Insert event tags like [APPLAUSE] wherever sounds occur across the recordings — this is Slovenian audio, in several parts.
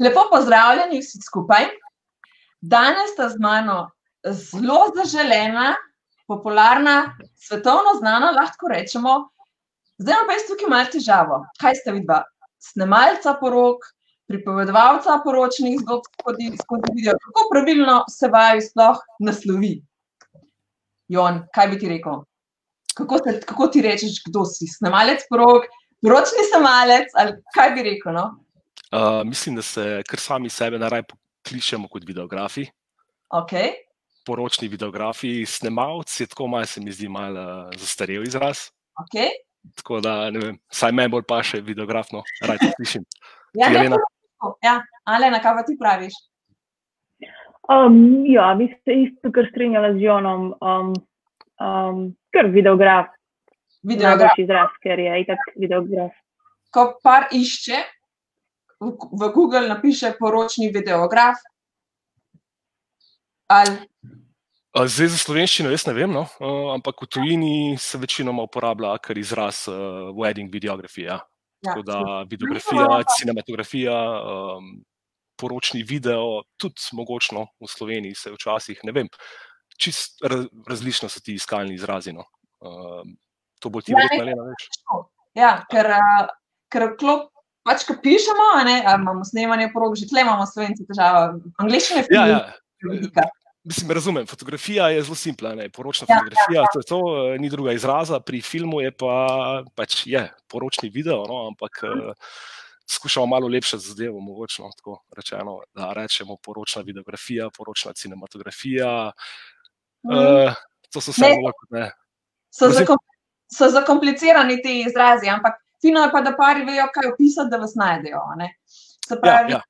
Lepo pozdravljeni vsi skupaj. Danes sta z mano zelo zaželena, popularna, svetovno znana, lahko rečemo. Zdaj imam pa jaz tukaj malo težavo. Kaj ste vidva? Snemalca porok, pripovedovalca poročnih zgodb skozi, skozi video. Kako pravilno se vaju sploh naslovi? Jon, kaj bi ti rekel? Kako, se, kako ti rečeš, kdo si? Snemalec porok, poročni snemalec ali kaj bi rekel? No? Uh, mislim, da se kar sami sebe najraje pokličemo kot videografi. Okay. Poročni videografi, snemalci, je tako malo, se mi zdi, malo uh, zastarel izraz. Okay. Tako da, ne vem, saj meni bolj pa še videografno, raj to slišim. [LAUGHS] Ja, Ti, ne, Elena? ja, Alena, kaj pa ti praviš? Um, ja, bi se isto kar strinjala z Jonom. Um, um, ker videograf, Videograf. najboljši izraz, ker je itak videograf. Ko par išče, v, Google napiše poročni videograf. Ali Uh, Zdaj za slovenščino jaz ne vem, no? uh, ampak v tujini se večinoma uporablja kar izraz uh, wedding videografija. Ja. Tako da videografija, cinematografija, um, poročni video, tudi mogočno v Sloveniji se včasih, ne vem, čist raz, različno so ti iskalni izrazi. No. Um, to bo ti Ja, verjetno ne, Elena več. Ja, ker, a, ker klop, pač, ko pišemo, ne, imamo snemanje porok, že tle imamo slovenci težavo. Angliščina je Ja, ja. velika. Mislim, razumem, fotografija je zelo simpla, ne? poročna Ja, fotografija, to je to, eh, ni druga izraza, pri filmu je pa pač je poročni video, no? ampak Mhm. uh, skušamo malo lepše zadevo, mogoče no, tako rečeno, da rečemo poročna videografija, poročna cinematografija. Mhm. Uh, to so vse kot ne. So, zakom, so zakomplicirani ti izrazi, ampak fino je pa, da pari vejo, kaj opisati, da vas najdejo. ne. Se Ja, pravi, ja.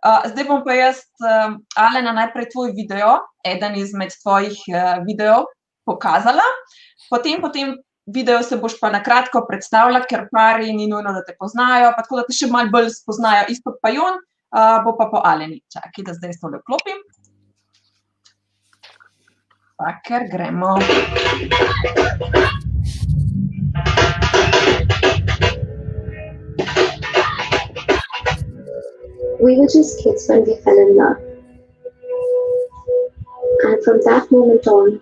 Uh, zdaj bom pa jaz, um, Alena, najprej tvoj video, eden izmed tvojih uh, videov, pokazala, potem, potem video se boš pa na kratko predstavljala, ker pari ni nujno, da te poznajo, pa tako da te še malo bolj spoznajo, isto pa Jon, uh, bo pa po Aleni. Čakaj, da zdaj tole klopim. Pa ker gremo. We were just kids when we fell in love. And from that moment on,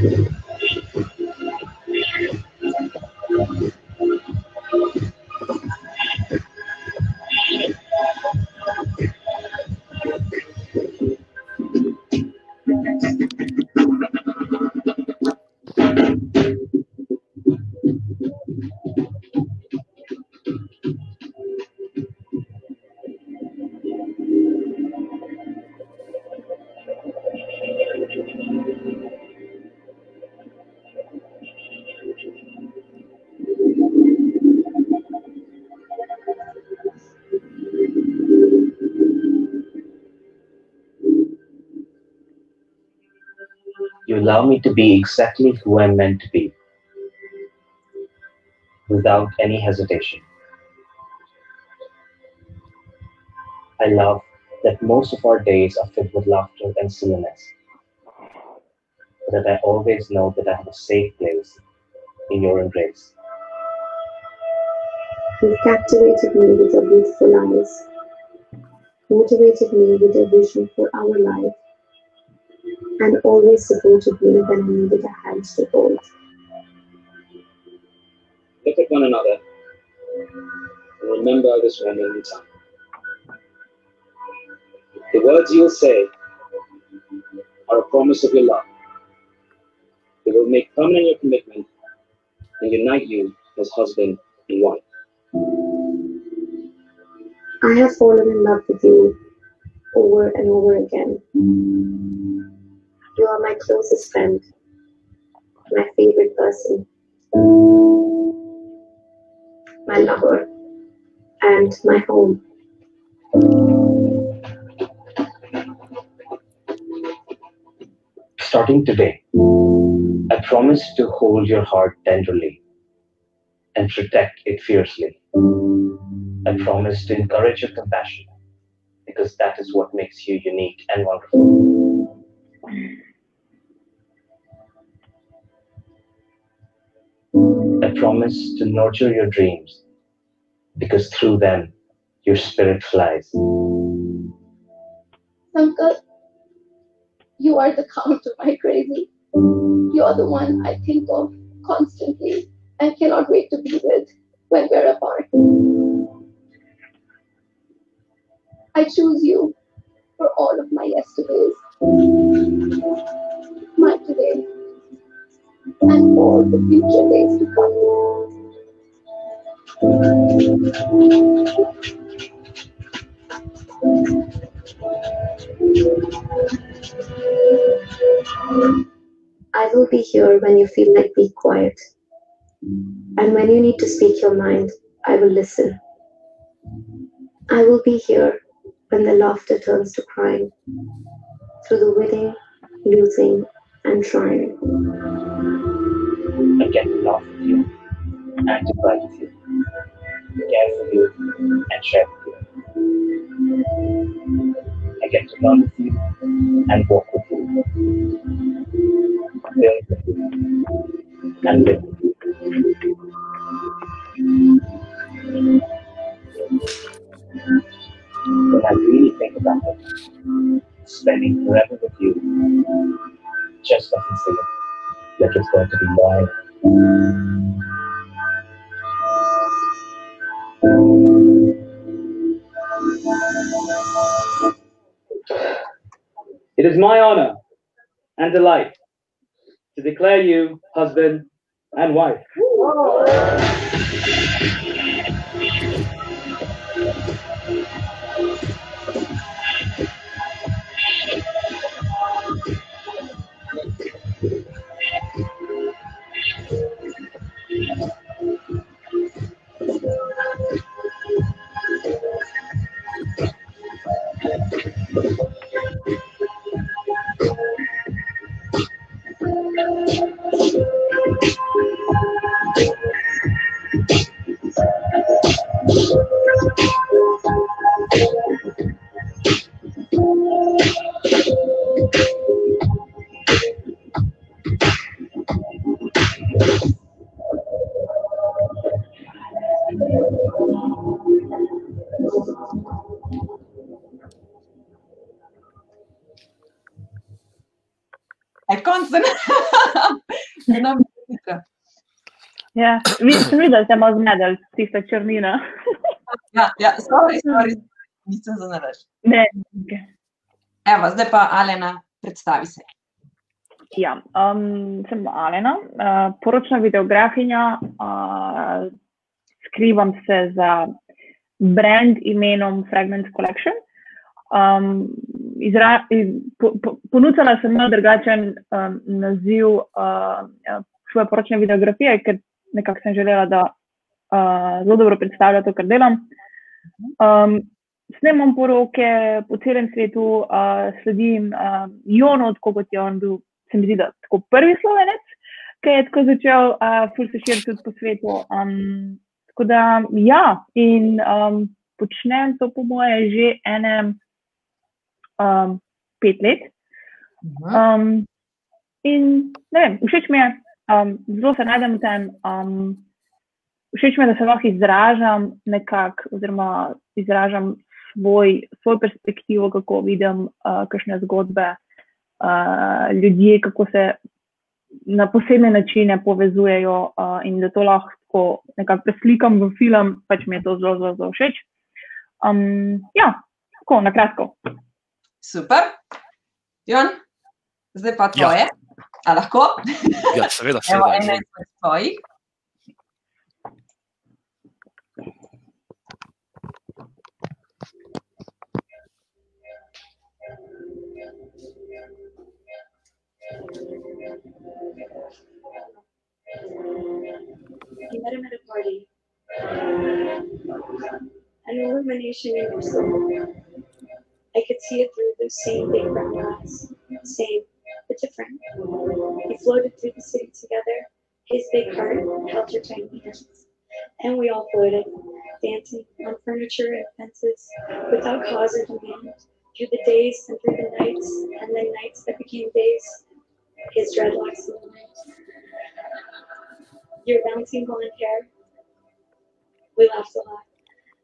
You allow me to be exactly who I'm meant to be without any hesitation. I love that most of our days are filled with laughter and silliness. But that I always know that I have a safe place in your embrace. you captivated me with your beautiful eyes, motivated me with your vision for our life, and always supported me when I needed a hand to hold. Look at one another and remember this moment in time. The words you will say are a promise of your love. They will make permanent your commitment and unite you as husband and wife. I have fallen in love with you over and over again. Are my closest friend, my favorite person, my lover, and my home. Starting today, I promise to hold your heart tenderly and protect it fiercely. I promise to encourage your compassion because that is what makes you unique and wonderful. I promise to nurture your dreams because through them your spirit flies. Uncle, you are the count of my crazy. You're the one I think of constantly and cannot wait to be with when we're apart. I choose you for all of my yesterdays, my today, and all the future days to come. I will be here when you feel like being quiet. And when you need to speak your mind, I will listen. I will be here when the laughter turns to crying, through the winning, losing, and trying. I laugh with you and to with you, care for you and share with you. I get to run with you and walk with you, build with you and live with you. When I really think about it, spending forever with you just doesn't seem like it's going to be long. It is my honor and delight to declare you husband and wife. Ja, sem videla, da ste malo zmedeli, tista črnina. [LAUGHS] Ja, ja, sorry, sorry, nisem zanalaš. Ne, okay. Evo, zdaj pa Alena, predstavi se. Ja, um, sem Alena, uh, poročna videografinja, uh, skrivam se za brand imenom Fragments Collection. Um, izra, iz, po, po, ponudila sem malo drugačen um, naziv uh, svoje poročne videografije, ker nekako sem želela, da uh, zelo dobro predstavlja to, kar delam. Um, snemam poroke po celem svetu, uh, sledim uh, Jonu, tako kot je on bil, se mi zdi, da tako prvi slovenec, ki je tako začel uh, ful se širiti tudi po svetu. Um, tako da, ja, in um, počnem to po moje že ene um, pet let. Um, in ne vem, všeč mi je, um, zelo se najdem v tem. Um, všeč mi je, da se lahko izražam nekako, oziroma izražam svoj, svoj perspektivo, kako vidim uh, kakšne zgodbe, uh, ljudje, kako se na posebne načine povezujejo uh, in da to lahko nekako preslikam v film, pač mi je to zelo, zelo, zelo všeč. Um, ja, tako na kratko. Super. Jon, zdaj pa tvoje. Ja. A lahko? Ja, seveda, Evo, seveda. ena izmed. You met him at a party. An illumination in your soul. I could see it through those same big brown eyes. Same, but different. We floated through the city together. His big heart held your tiny hands. And we all floated, dancing on furniture and fences, without cause or demand, through the days and through the nights, and then nights that became days, his dreadlocks in the night. Your bouncing blonde hair. We laughed a lot.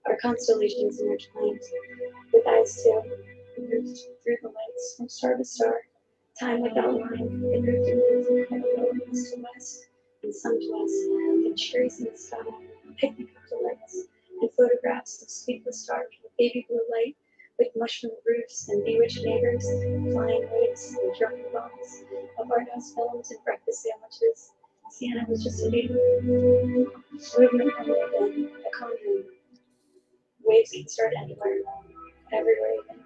Our constellations intertwined, with eyes too. Moved through the lights from star to star, time without and moved, and from east to west, and sun to us, and cherries in the sky, picnic delights, and photographs of sleepless dark, baby blue light, with mushroom roofs and bewitched neighbors, flying waves and drunken bones, of art house films and breakfast sandwiches. Sienna was just a baby. Movement and movement, a conjuring. Waves can start anywhere, everywhere even.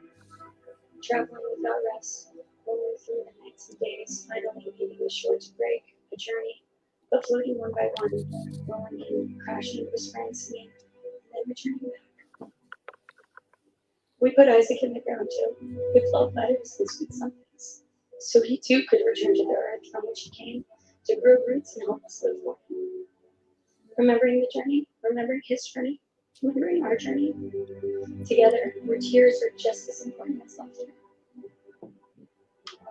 Traveling without rest, rolling through the nights and days, finally meeting the shore to break, a journey, but floating one by one, rolling in, crashing, whispering, singing, and then returning back. We put Isaac in the ground too, with love letters and sweet somethings, so he too could return to the earth from which he came, to grow roots and help us live. Remembering the journey, remembering his journey, remembering our journey. Together, where tears are just as important as laughter.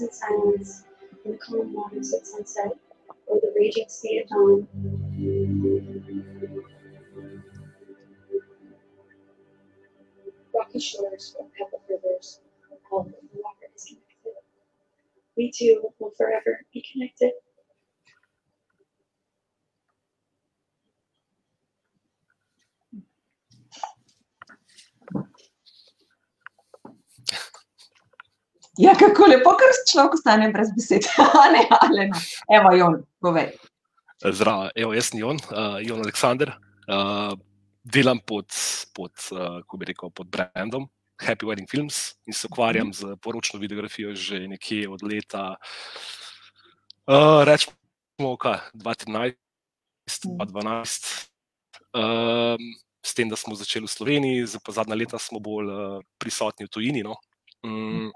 and silence, in the calm waters at sunset, or the raging sea at dawn. Rocky shores or pebble rivers, all the water is connected. We too will forever be connected. Ja, kako lepo, ker človek ostane brez besed. [LAUGHS] ne, ali ne. Evo, Jon, povej. Zdravo, evo, jaz sem Jon, uh, Jon Aleksandr. Uh, delam pod, pod, uh, kako bi rekel, pod brandom Happy Wedding Films in se ukvarjam z poročno videografijo že nekje od leta, uh, rečemo, kaj, 2013, 2012. Um, s tem, da smo začeli v Sloveniji, za zadnja leta smo bolj uh, prisotni v tujini. No? Um,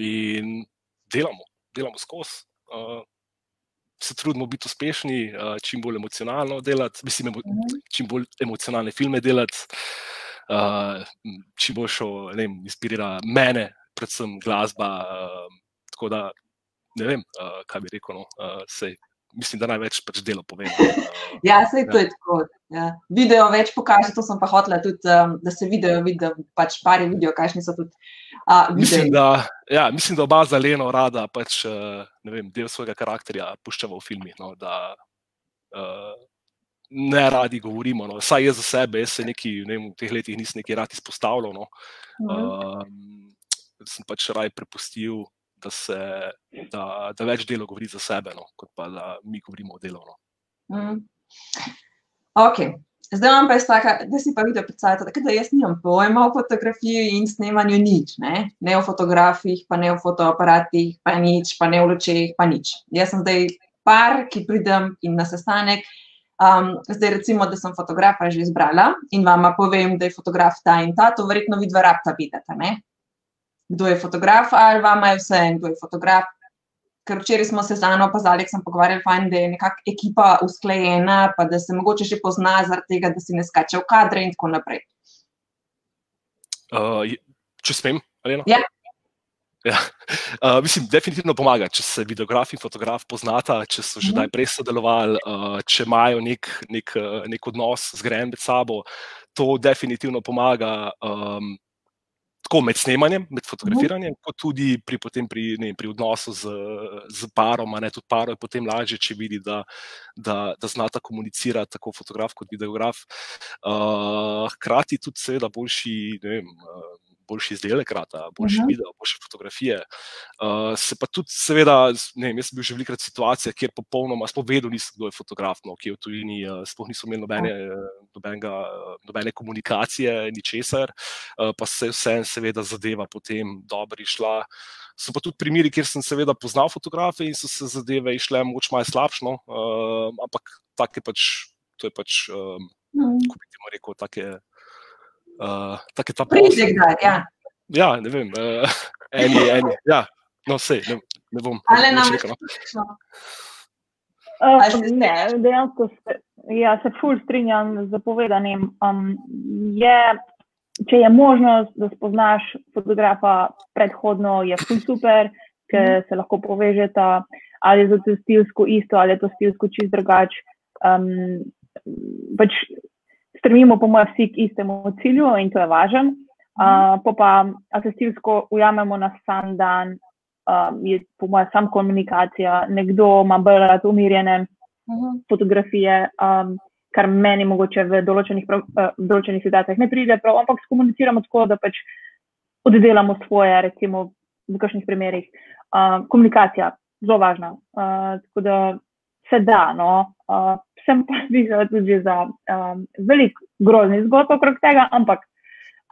in delamo, delamo skozi. Uh, se trudimo biti uspešni, uh, čim bolj emocionalno delati, mislim, emo, čim bolj emocionalne filme delati, uh, čim bolj šo, ne vem, inspirira mene, predvsem glasba. Uh, tako da ne vem, uh, kaj bi rekel. No, uh, sej, mislim, da največ pač delo povem. [LAUGHS] Ja, sej to je tako. Ja. Video več pokaže, to sem pa hotela tudi, um, da se video vidi, da pač pari vidijo, kakšni so tudi uh, Mislim, videi. da, ja, mislim, da oba za Leno rada pač, ne vem, del svojega karakterja puščava v filmih. No, da, uh, ne radi govorimo. No. Saj jaz za sebe, jaz se neki, ne vem, v teh letih nisem neki rad izpostavljal. No. Um, sem pač raj prepustil, da, se, da, da več delo govori za sebe, no, kot pa da mi govorimo o delu. No. Mm. Ok, zdaj vam pa je staka, da si pa video predstavljate, da jaz nimam pojma o fotografiji in snemanju nič, ne, ne o fotografih, pa ne o fotoaparatih, pa nič, pa ne o lučeh, pa nič. Jaz sem zdaj par, ki pridem in na sestanek. Um, zdaj, recimo, da sem fotografa že izbrala in vama povem, da je fotograf ta in ta, to verjetno vidva rabta videti. Ne? Kdo je fotograf, ali vama je vse en, kdo je fotograf. Ker včeraj smo se z Ano pa z Aleksom pogovarjali, fajn, da je nekako ekipa usklajena, pa da se mogoče že pozna zaradi tega, da si ne skače v kadre in tako naprej. Uh, če smem, ne? Ja. Ja. Uh, mislim, definitivno pomaga, če se videograf in fotograf poznata, če so že Mhm. najprej sodelovali, uh, če imajo nek, nek, uh, nek odnos zgrajen med sabo. To definitivno pomaga um, tako med snemanjem, med fotografiranjem, kot tudi pri, potem pri, ne, pri odnosu z, z parom. Ne, tudi paro je potem lažje, če vidi, da, da, da znata komunicirati tako fotograf kot videograf. Uh, hkrati tudi, seveda, boljši. Ne vem, uh, Boljši izdelek, rata, boljši uh Mhm. -huh. video, boljše fotografije. Uh, se pa tudi, seveda, ne vem, jaz sem bil že velikrat v situaciji, kjer popolnoma spovedal nisem, kdo je fotograf, no, ki je v tujini, uh, sploh nisem imel nobene, uh, nobenega, uh, nobene komunikacije, ničesar, uh, pa se vse, seveda, zadeva potem dobro išla. So pa tudi primeri, kjer sem seveda poznal fotografe in so se zadeve išle moč malo slabšno, uh, ampak tak je pač, to je pač, um, Mhm. kako bi temu rekel, take. Uh, take ta Pride posel. kdaj, ja. Ja, ne vem, uh, eni, eni. Ja, no, sej, ne, ne bom. Ale nič nam rekel, no. Ali se ne, dejansko se, ja, se ful strinjam z zapovedanim. Um, je, če je možnost, da spoznaš fotografa predhodno, je ful super, ker se lahko povežeta, ali je to stilsko isto, ali je to stilsko čist drugač. Um, pač stremimo, po mojem, vsi k istemu cilju in to je važen. Uh, pa pa, a se stilsko ujamemo na sam dan, um, je po mojem sam komunikacija, nekdo ima bolj rad umirjene Mhm. fotografije, um, kar meni mogoče v določenih, prav, uh, določenih situacijah ne pride prav, ampak skomuniciramo tako, da pač oddelamo svoje, recimo v kakšnih primerih. Uh, komunikacija, zelo važna. Uh, tako da se da, no. Uh, sem pa [LAUGHS] slišala tudi za um, velik grozni zgodb okrog tega, ampak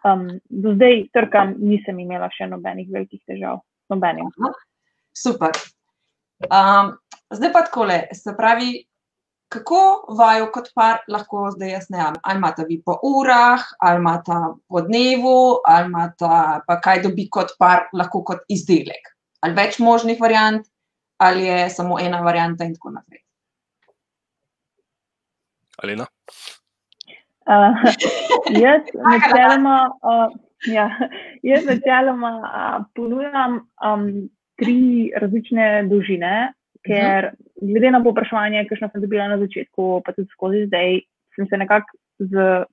um, do zdaj trkam nisem imela še nobenih velikih težav. Nobenim. Super. Um, zdaj pa tako, se pravi, kako vaju kot par lahko zdaj jaz ne vem, ali imate vi po urah, ali imate po dnevu, ali imate pa kaj dobi kot par, lahko kot izdelek. Ali več možnih variant, ali je samo ena varianta in tako naprej. Alena? Uh, [LAUGHS] jaz načeloma, uh, ja, jaz načeloma uh, ponujam um, tri različne dolžine, ker glede na povpraševanje, ki sem dobila na začetku, pa tudi skozi zdaj, sem se nekako z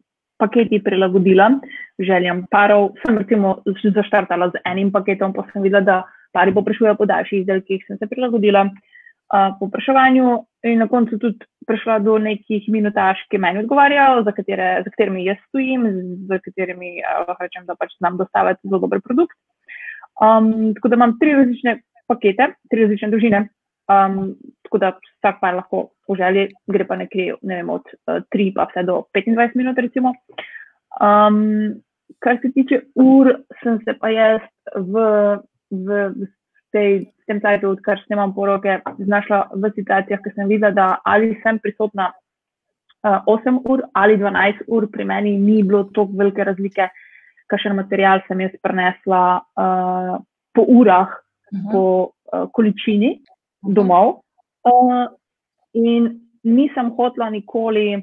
paketi prilagodila željam parov. Sem recimo zaštartala z enim paketom, pa sem videla, da pari poprašujejo po daljših izdelkih, sem se prilagodila uh, povpraševanju in na koncu tudi prišla do nekih minutaž, ki meni odgovarjajo, za, katere, za katerimi jaz stojim, za katerimi lahko uh, rečem, da pač znam dostaviti zelo dober produkt. Um, tako da imam tri različne pakete, tri različne dolžine, um, tako da vsak par lahko po želji gre pa nekje ne vem, od uh, 3 pa vse do 25 minut. Recimo. Um, kar se tiče ur, sem se pa jaz v, v, v tej, tem času, odkar snemam poroke, znašla v situacijah, ki sem videla, da ali sem prisotna uh, 8 ur ali 12 ur, pri meni ni bilo tako velike razlike, kakšen material sem jaz prenesla uh, po urah, uh -huh. po uh, količini domov. Uh, in nisem hotla nikoli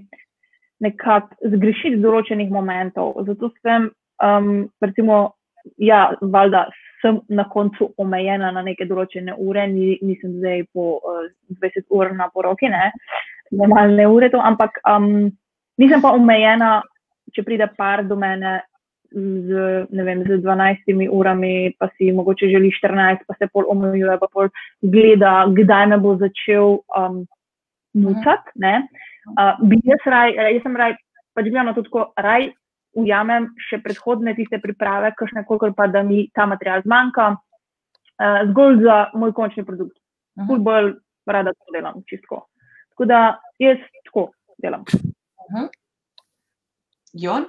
nekako zgrešiti določenih momentov. Zato sem, um, recimo, ja, valjda sem na koncu omejena na neke določene ure, Ni, nisem zdaj po uh, 20 ur na poroki, ne, normalne ure to, ampak um, nisem pa omejena, če pride par do mene z, ne vem, z 12 urami, pa si mogoče želi 14, pa se pol omejuje, pa pol gleda, kdaj me bo začel um, mucati, ne. Uh, bi jaz raj, jaz sem raj, pač gledam to tako, raj ujamem še predhodne tiste priprave, kakšne kolikor pa, da mi ta material zmanjka, uh, zgolj za moj končni produkt. Uh -huh. bolj rada to delam, čisto. Tako da jaz tako delam. Uh -huh. Jon?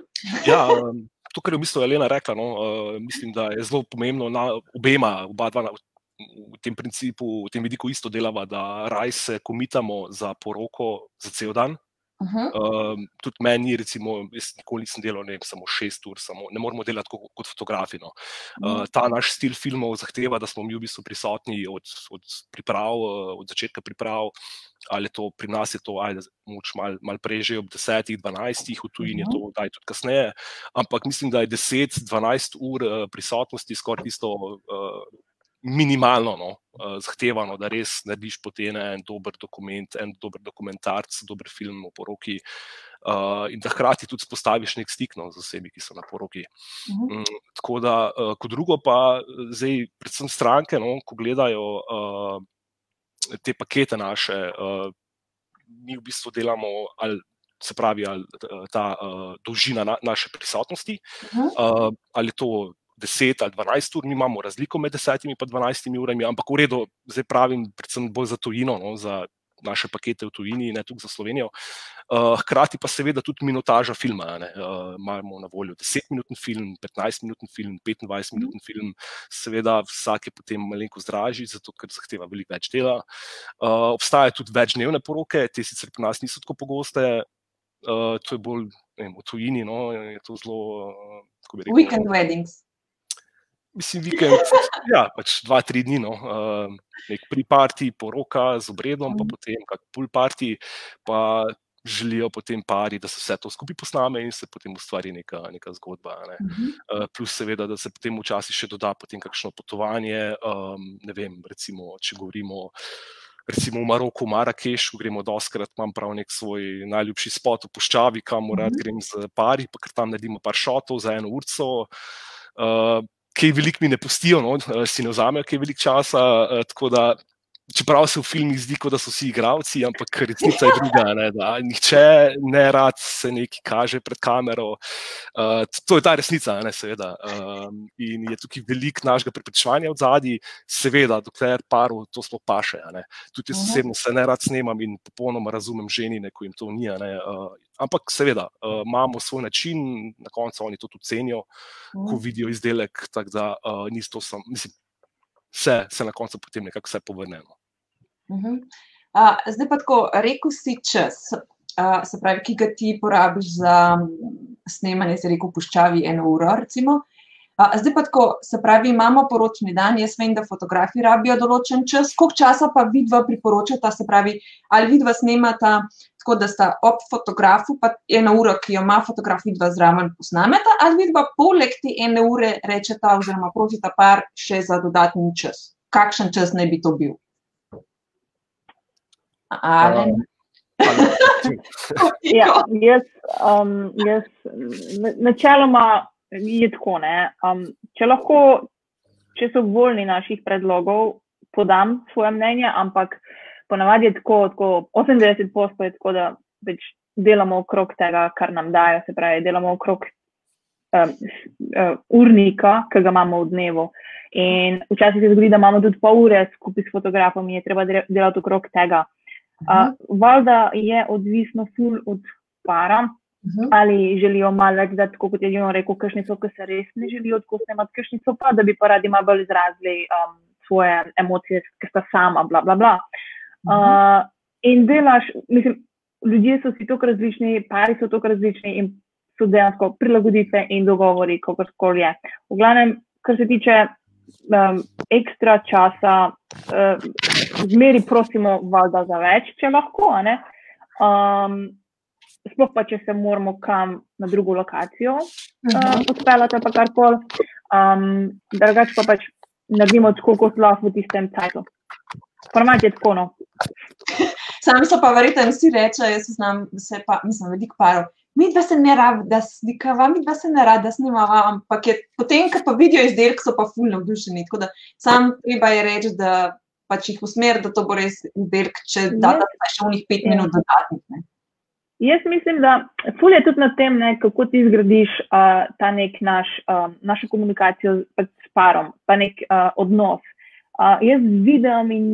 Ja, um, [LAUGHS] to, kar je v bistvu Elena rekla, no, uh, mislim, da je zelo pomembno na obema, oba dva, v tem principu, v tem vidiku isto delava, da raj se komitamo za poroko za cel dan. Uh -huh. Um, tudi meni, recimo, jaz nikoli nisem delal ne, samo šest ur, samo, ne moramo delati kot, kot fotografi. No. Uh, ta naš stil filmov zahteva, da smo mi v bistvu prisotni od, od priprav, od začetka priprav. Ali to pri nas je to, da moč malo mal prej že ob 10, 12, v tujini je to, da je tudi kasneje. Ampak mislim, da je 10, 12 ur uh, prisotnosti skoraj tisto. Minimalno no, uh, zahtevano, da res narediš potem en dober dokument, en dober dokumentarc, dober film o poroki. Uh, in da hkrati tudi spostaviš nek stik no, z osebami, ki so na poroki. Uh -huh. um, tako da, uh, kot drugo, pa zdaj, predvsem stranke, no, ko gledajo uh, te pakete naše, uh, mi v bistvu delamo, ali, se pravi, ali, ta uh, dolžina na, naše prisotnosti, uh -huh. uh, ali to 10 ali 12 ur, mi imamo razliko med 10 in 12 urami, ampak v redu, zdaj pravim, predvsem bolj za tujino, no, za naše pakete v tujini, ne tukaj za Slovenijo. Uh, hkrati pa seveda tudi minutaža filma. Uh, imamo na voljo 10-minutni film, 15-minutni film, 25-minutni film, seveda vsak je potem malenko zdražji, zato ker zahteva veliko več dela. Uh, obstaja tudi večdnevne poroke, te sicer pri nas niso tako pogoste. Uh, to je bolj vem, v tujini, no, je to zelo. Uh, Weekend weddings mislim, vikend, ja, pač dva, tri dni, no, uh, nek priparti, poroka z obredom, pa mhm. potem kak pulparti, pa želijo potem pari, da se vse to skupaj posname in se potem ustvari neka, neka zgodba. Ne. Uh, plus, seveda, da se potem včasih še doda potem kakšno potovanje. Um, ne vem, recimo, če govorimo. Recimo v Maroku, v Marakešu, gremo doskrat, imam prav nek svoj najljubši spot v Puščavi, kamor rad grem z pari, pa ker tam naredimo par šotov za eno urco. Uh, ki veliko mi ne pustijo, no, eh, si ne vzamejo, ki je veliko časa. Uh, Čeprav se v filmih zdi, da so vsi igravci, ampak resnica je druga. Ne, nihče ne rad se nekaj kaže pred kamero. Uh, to je ta resnica, ne, seveda. Um, in je tukaj veliko našega prepričevanja od zadaj, seveda, dokler paru to sploh paše. Tudi jaz osebno se ne rad snemam in popolnoma razumem ženine, ko jim to ni. Uh, ampak seveda, uh, imamo svoj način, na koncu oni to tudi cenijo, ko vidijo izdelek. Tako da uh, ni to samo, mislim se, se na koncu potem nekako vse povrnemo. Uh -huh. uh, zdaj pa tako, rekel si čas, uh, se pravi, ki ga ti porabiš za snemanje, se reko, puščavi eno uro. Recimo. Uh, zdaj pa tako, se pravi, imamo poročni dan, jaz vem, da fotografi rabijo določen čas, koliko časa pa vidva priporočata, se pravi, ali vidva snemata tako da sta ob fotografu, pa ena ura, ki jo ima fotograf, vidva zraven posnameta, ali vidva poleg te ene ure rečeta, oziroma prosita par še za dodatni čas. Kakšen čas naj bi to bil? Ali? [LAUGHS] ja, jaz, um, jaz načeloma je tako. Um, če lahko, če so voljni naših predlogov, podam svoje mnenje, ampak ponavadi je tako, tako 80 posto je tako, da več delamo okrog tega, kar nam dajo, se pravi, delamo okrog um, uh, urnika, ki ga imamo v dnevu. In včasih se zgodi, da imamo tudi pol ure skupaj s fotografom in je treba delati okrog tega. Uh, Valjda je odvisno ful od para, -huh. ali želijo malo več, da tako kot je že rekel, kakšni so, ki se res ne želijo tako snemati, kakšni so pa, da bi pa radi malo bolj izrazili um, svoje emocije, ker sta sama, bla, bla, bla. Uh, in delaš, mislim, ljudje so si tako različni, pari so tako različni in so dejansko prilagoditve in dogovori, kako koli je. V glavnem, kar se tiče um, ekstra časa, uh, zmeri prosimo, valjda za več, če lahko. Um, sploh pa, če se moramo kam na drugo lokacijo uh, odpeljati, pa kar koli. Um, drugač pa pač naredimo tako, kot lahko v tistem času. Format je tako. No. [LAUGHS] Sami so pa verjetno vsi reči, jaz znam, da se pa, mislim, veliko parov. Mi dva se ne rabi, da slikava, mi dva se ne radi, da snimava, ampak je, potem, ko pa vidijo izdelek, so pa fulno vdušeni. Tako da sam treba je reči, da pač jih usmer, da to bo res izdelek, če da ta še unih pet minut dodatnih. Jaz mislim, da ful je tudi na tem, ne, kako ti zgradiš uh, ta nek naš, uh, našo komunikacijo s parom, pa nek uh, odnos. Uh, jaz vidim in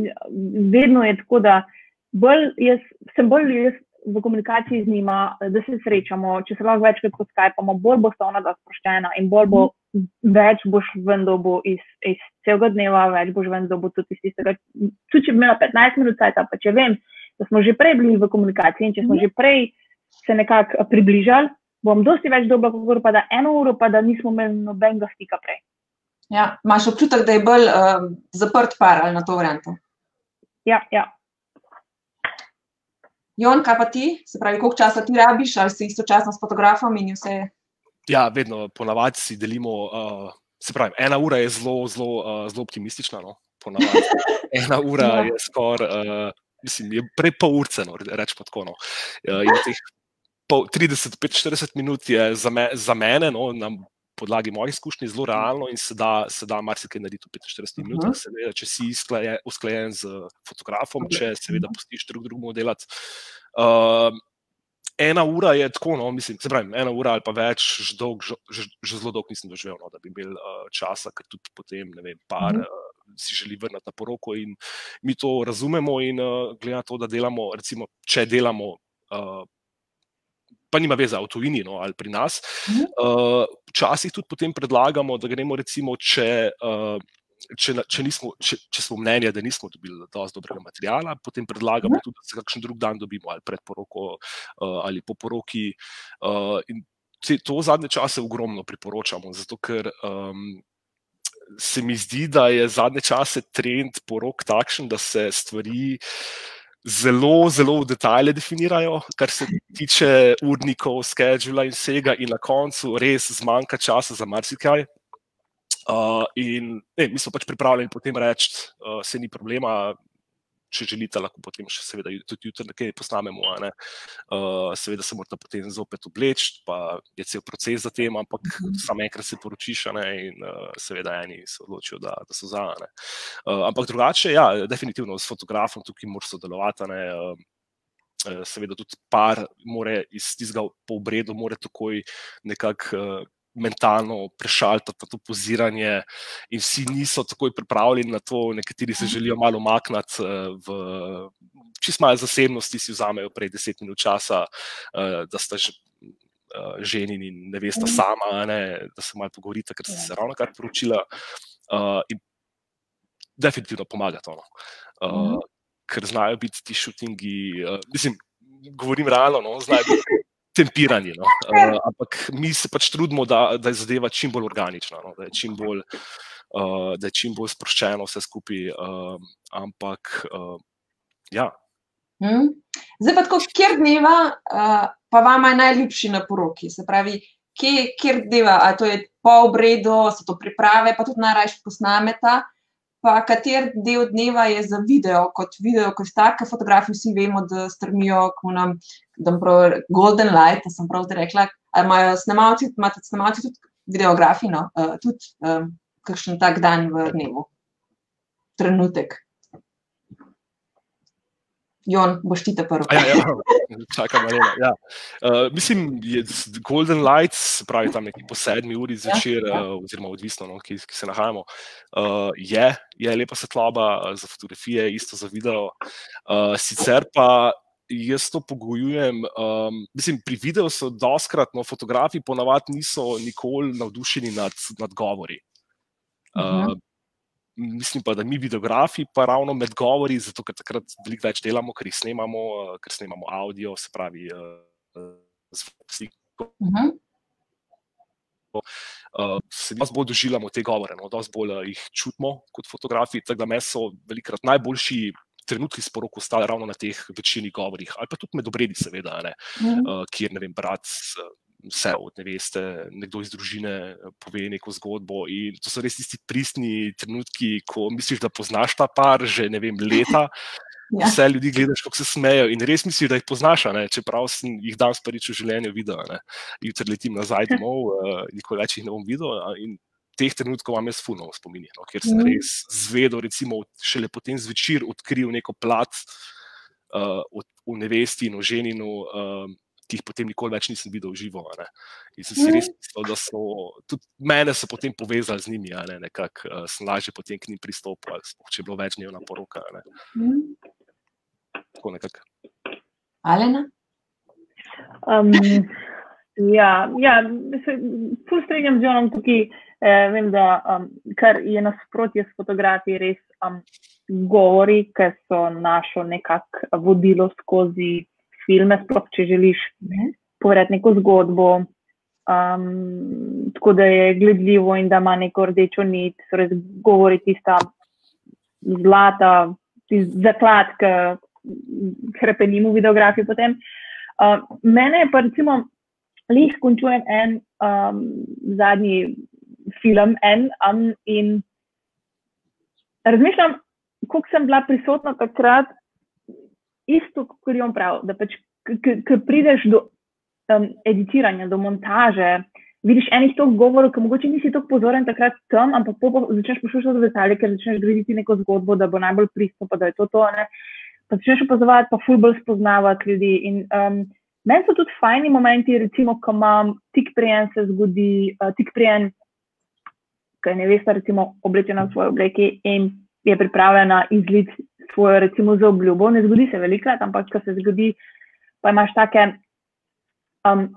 vedno je tako, da bolj jaz, sem bolj jaz v komunikaciji z njima, da se srečamo, če se lahko večkrat po Skypeu, bolj bo sta ona sproščena in bolj bo več boš ven dobo iz, iz celega dneva, več boš ven dobo tudi iz tistega. Tudi če bi imela 15 minut cajt, pa če vem, da smo že prej bili v komunikaciji in če smo že prej se nekako približali, bom dosti več dobil, kot pa da eno uro, pa da nismo imeli nobenega stika prej. Ja, Imáš občutek, da je bolj uh, zaprt par ali na to varianto? Ja, ja. Jon, kaj pa ti? Se pravi, koliko časa ti rabiš, ali si istočasno s fotografom in vse? Ja, vedno ponavadi si delimo. Uh, se pravi, ena ura je zelo, zelo, uh, zelo optimistična. No? [LAUGHS] Ena ura ja. je skoraj, uh, mislim, je prej pol urce, no, rečemo tako. No. Uh, 30-45 minut je za, me, za mene, no, na podlagi mojih izkušnj, zelo realno in se da, se da marsikaj narediti v 45 minutah. Seveda, če si usklajen z fotografom, če seveda pustiš drug drugemu delati. Uh, ena ura je tako, no, mislim, se pravi, ena ura ali pa več, že, dolg, že, že zelo dolgo nisem doživel, no, da bi imel uh, časa, ker tudi potem, ne vem, par. Uh, Si želi vrniti na poroko, in mi to razumemo, in uh, glede na to, da delamo, recimo, če delamo uh, pa nima veze, v tujini no, ali pri nas. Uh, včasih tudi potem predlagamo, da gremo, recimo, če. Uh, Če, če, nismo, če, če smo mnenja, da nismo dobili dovolj dobrega materiala, potem predlagamo tudi, da se kakšen drug dan dobimo, ali pred poroko, uh, ali po poroki. Uh, to v zadnje čase ogromno priporočamo, zato ker um, se mi zdi, da je zadnje čase trend porok takšen, da se stvari zelo, zelo v detalje definirajo, kar se tiče urnikov, schedula in vsega, in na koncu res zmanjka časa za marsikaj. Uh, in ne, mi smo pač pripravljeni potem reči, da uh, se ni problema, če želite, lahko potem še seveda tudi jutri nekaj posnamemo. Ne? Uh, seveda se morate potem zopet obleči, pa je cel proces za tem, ampak mhm. samo enkrat se poročiš ne? in uh, seveda eni se odločijo, da, da so za. Uh, ampak drugače, ja, definitivno s fotografom tukaj moraš sodelovati. Uh, seveda tudi par, more iz tistega po obredu, more takoj nekako. Uh, mentalno prešaliti na to poziranje, in vsi niso tako pripravljeni na to, nekateri se želijo malo umakniti eh, v čist malo zasebnosti, si vzamejo prej deset minut časa, eh, da sta že. Eh, ženi in ne veste, sama, ne, da se malo pogovorite, ker ste se ravno kar poročila. Uh, in definitivno pomaga to. No. Uh, ker znajo biti ti šutingi, uh, mislim, govorim realno, no, znajo biti tempirani. No. Uh, ampak mi se pač trudimo, da, da je zadeva čim bolj organična, no. da, je čim bolj, uh, da je čim bolj sproščeno vse skupaj. Uh, ampak, uh, ja. Hmm. Zdaj pa, tako, kjer dneva, uh, pa vam je najljubši na poroki? Se pravi, kje, kjer dneva, ali to je po obredu, so to priprave, pa tudi najrajši posnameta. Pa kater del dneva je za video, kot video, kot take fotografije, vsi vemo, da strmijo k nam, da prav Golden Light, da sem prav rekla. Ali imajo snemalci, imate snemalci tudi videografi, no, uh, tudi um, kakšen tak dan v dnevu, trenutek. Jon, boš ti te prvi. Ja, ja, čakam, ja. uh, mislim, je Golden Light, pravi tam nekje po sedmi uri zvečer, ja, ja. Uh, oziroma odvisno, no, ki, ki se nahajamo, uh, je, je lepa svetloba za fotografije, isto za video. Uh, sicer pa jaz to pogojujem. Um, mislim, pri videu so doskrat, no, fotografi ponavadi niso nikoli navdušeni nad, nad govori. Uh, mislim pa, da mi, videografi, pa ravno med govori, zato ker takrat veliko več delamo, ker snemamo, ker snemamo audio, se pravi, zvok. Uh -huh. Uh, se mi bolj doživljamo te govore, no, da bolj uh, jih čutimo kot fotografi. Tako da me so velikrat najboljši trenutki sporok ostali ravno na teh večini govorih, ali pa tudi med obredi, seveda, ne, -huh. uh, kjer ne vem, brat. Vse od neveste, nekdo iz družine eh, pove neko zgodbo. In to so res tisti pristni trenutki, ko misliš, da poznaš ta par že ne vem, leta. [LAUGHS] Ja. Vse ljudi gledaš, kako se smejijo, in res misliš, da jih poznaš, ne? čeprav sem jih danes prvič v življenju videl. Jutri letim nazaj [LAUGHS] domov, uh, nikoli več jih ne bom videl. In teh trenutkov imam jaz funo v spominju, no? ker sem mm. res zvedel, recimo, šele potem zvečer odkril neko plat uh, v nevesti in v ženinu. Uh, ki jih potem nikoli več nisem videl živo. In sem si mhm. res mislil, da so tudi mene so potem povezali z njimi, ne, nekako uh, sem lažje potem k njim pristopil, če je bilo več dnevna poroka. Ne. Mhm. Tako nekako. Alena? Um, ja, ja tu strinjam z Jonom tukaj. Eh, vem, da um, kar je nasprotje s fotografijo, res um, govori, ker so našo nekako vodilo skozi filme, sploh če želiš povedati neko zgodbo, um, tako da je gledljivo in da ima neko rdečo nit, torej govori tista zlata, tisti zaklad, ki krepenimo v videografiji potem. Uh, mene je pa recimo, lih končujem en um, zadnji film, en um, in razmišljam, koliko sem bila prisotna takrat, isto, kot je on prav, da pač, ki prideš do um, editiranja, do montaže, vidiš enih toliko govorov, ki mogoče nisi tako pozoren takrat tam, ampak po, po, začneš poslušati detalje, ker začneš graditi neko zgodbo, da bo najbolj pristno, pa da je to to. Ne? Pa začneš opazovati, pa fulbol spoznavati ljudi. In um, meni so tudi fajni momenti, recimo, ko imam tik prijen se zgodi, uh, tik prijen, ki je nevesta, recimo, oblečena v svoje obleki in je pripravljena izliti svojo, recimo, za obljubo. Ne zgodi se velikrat, ampak ko se zgodi, pa imaš take. Um,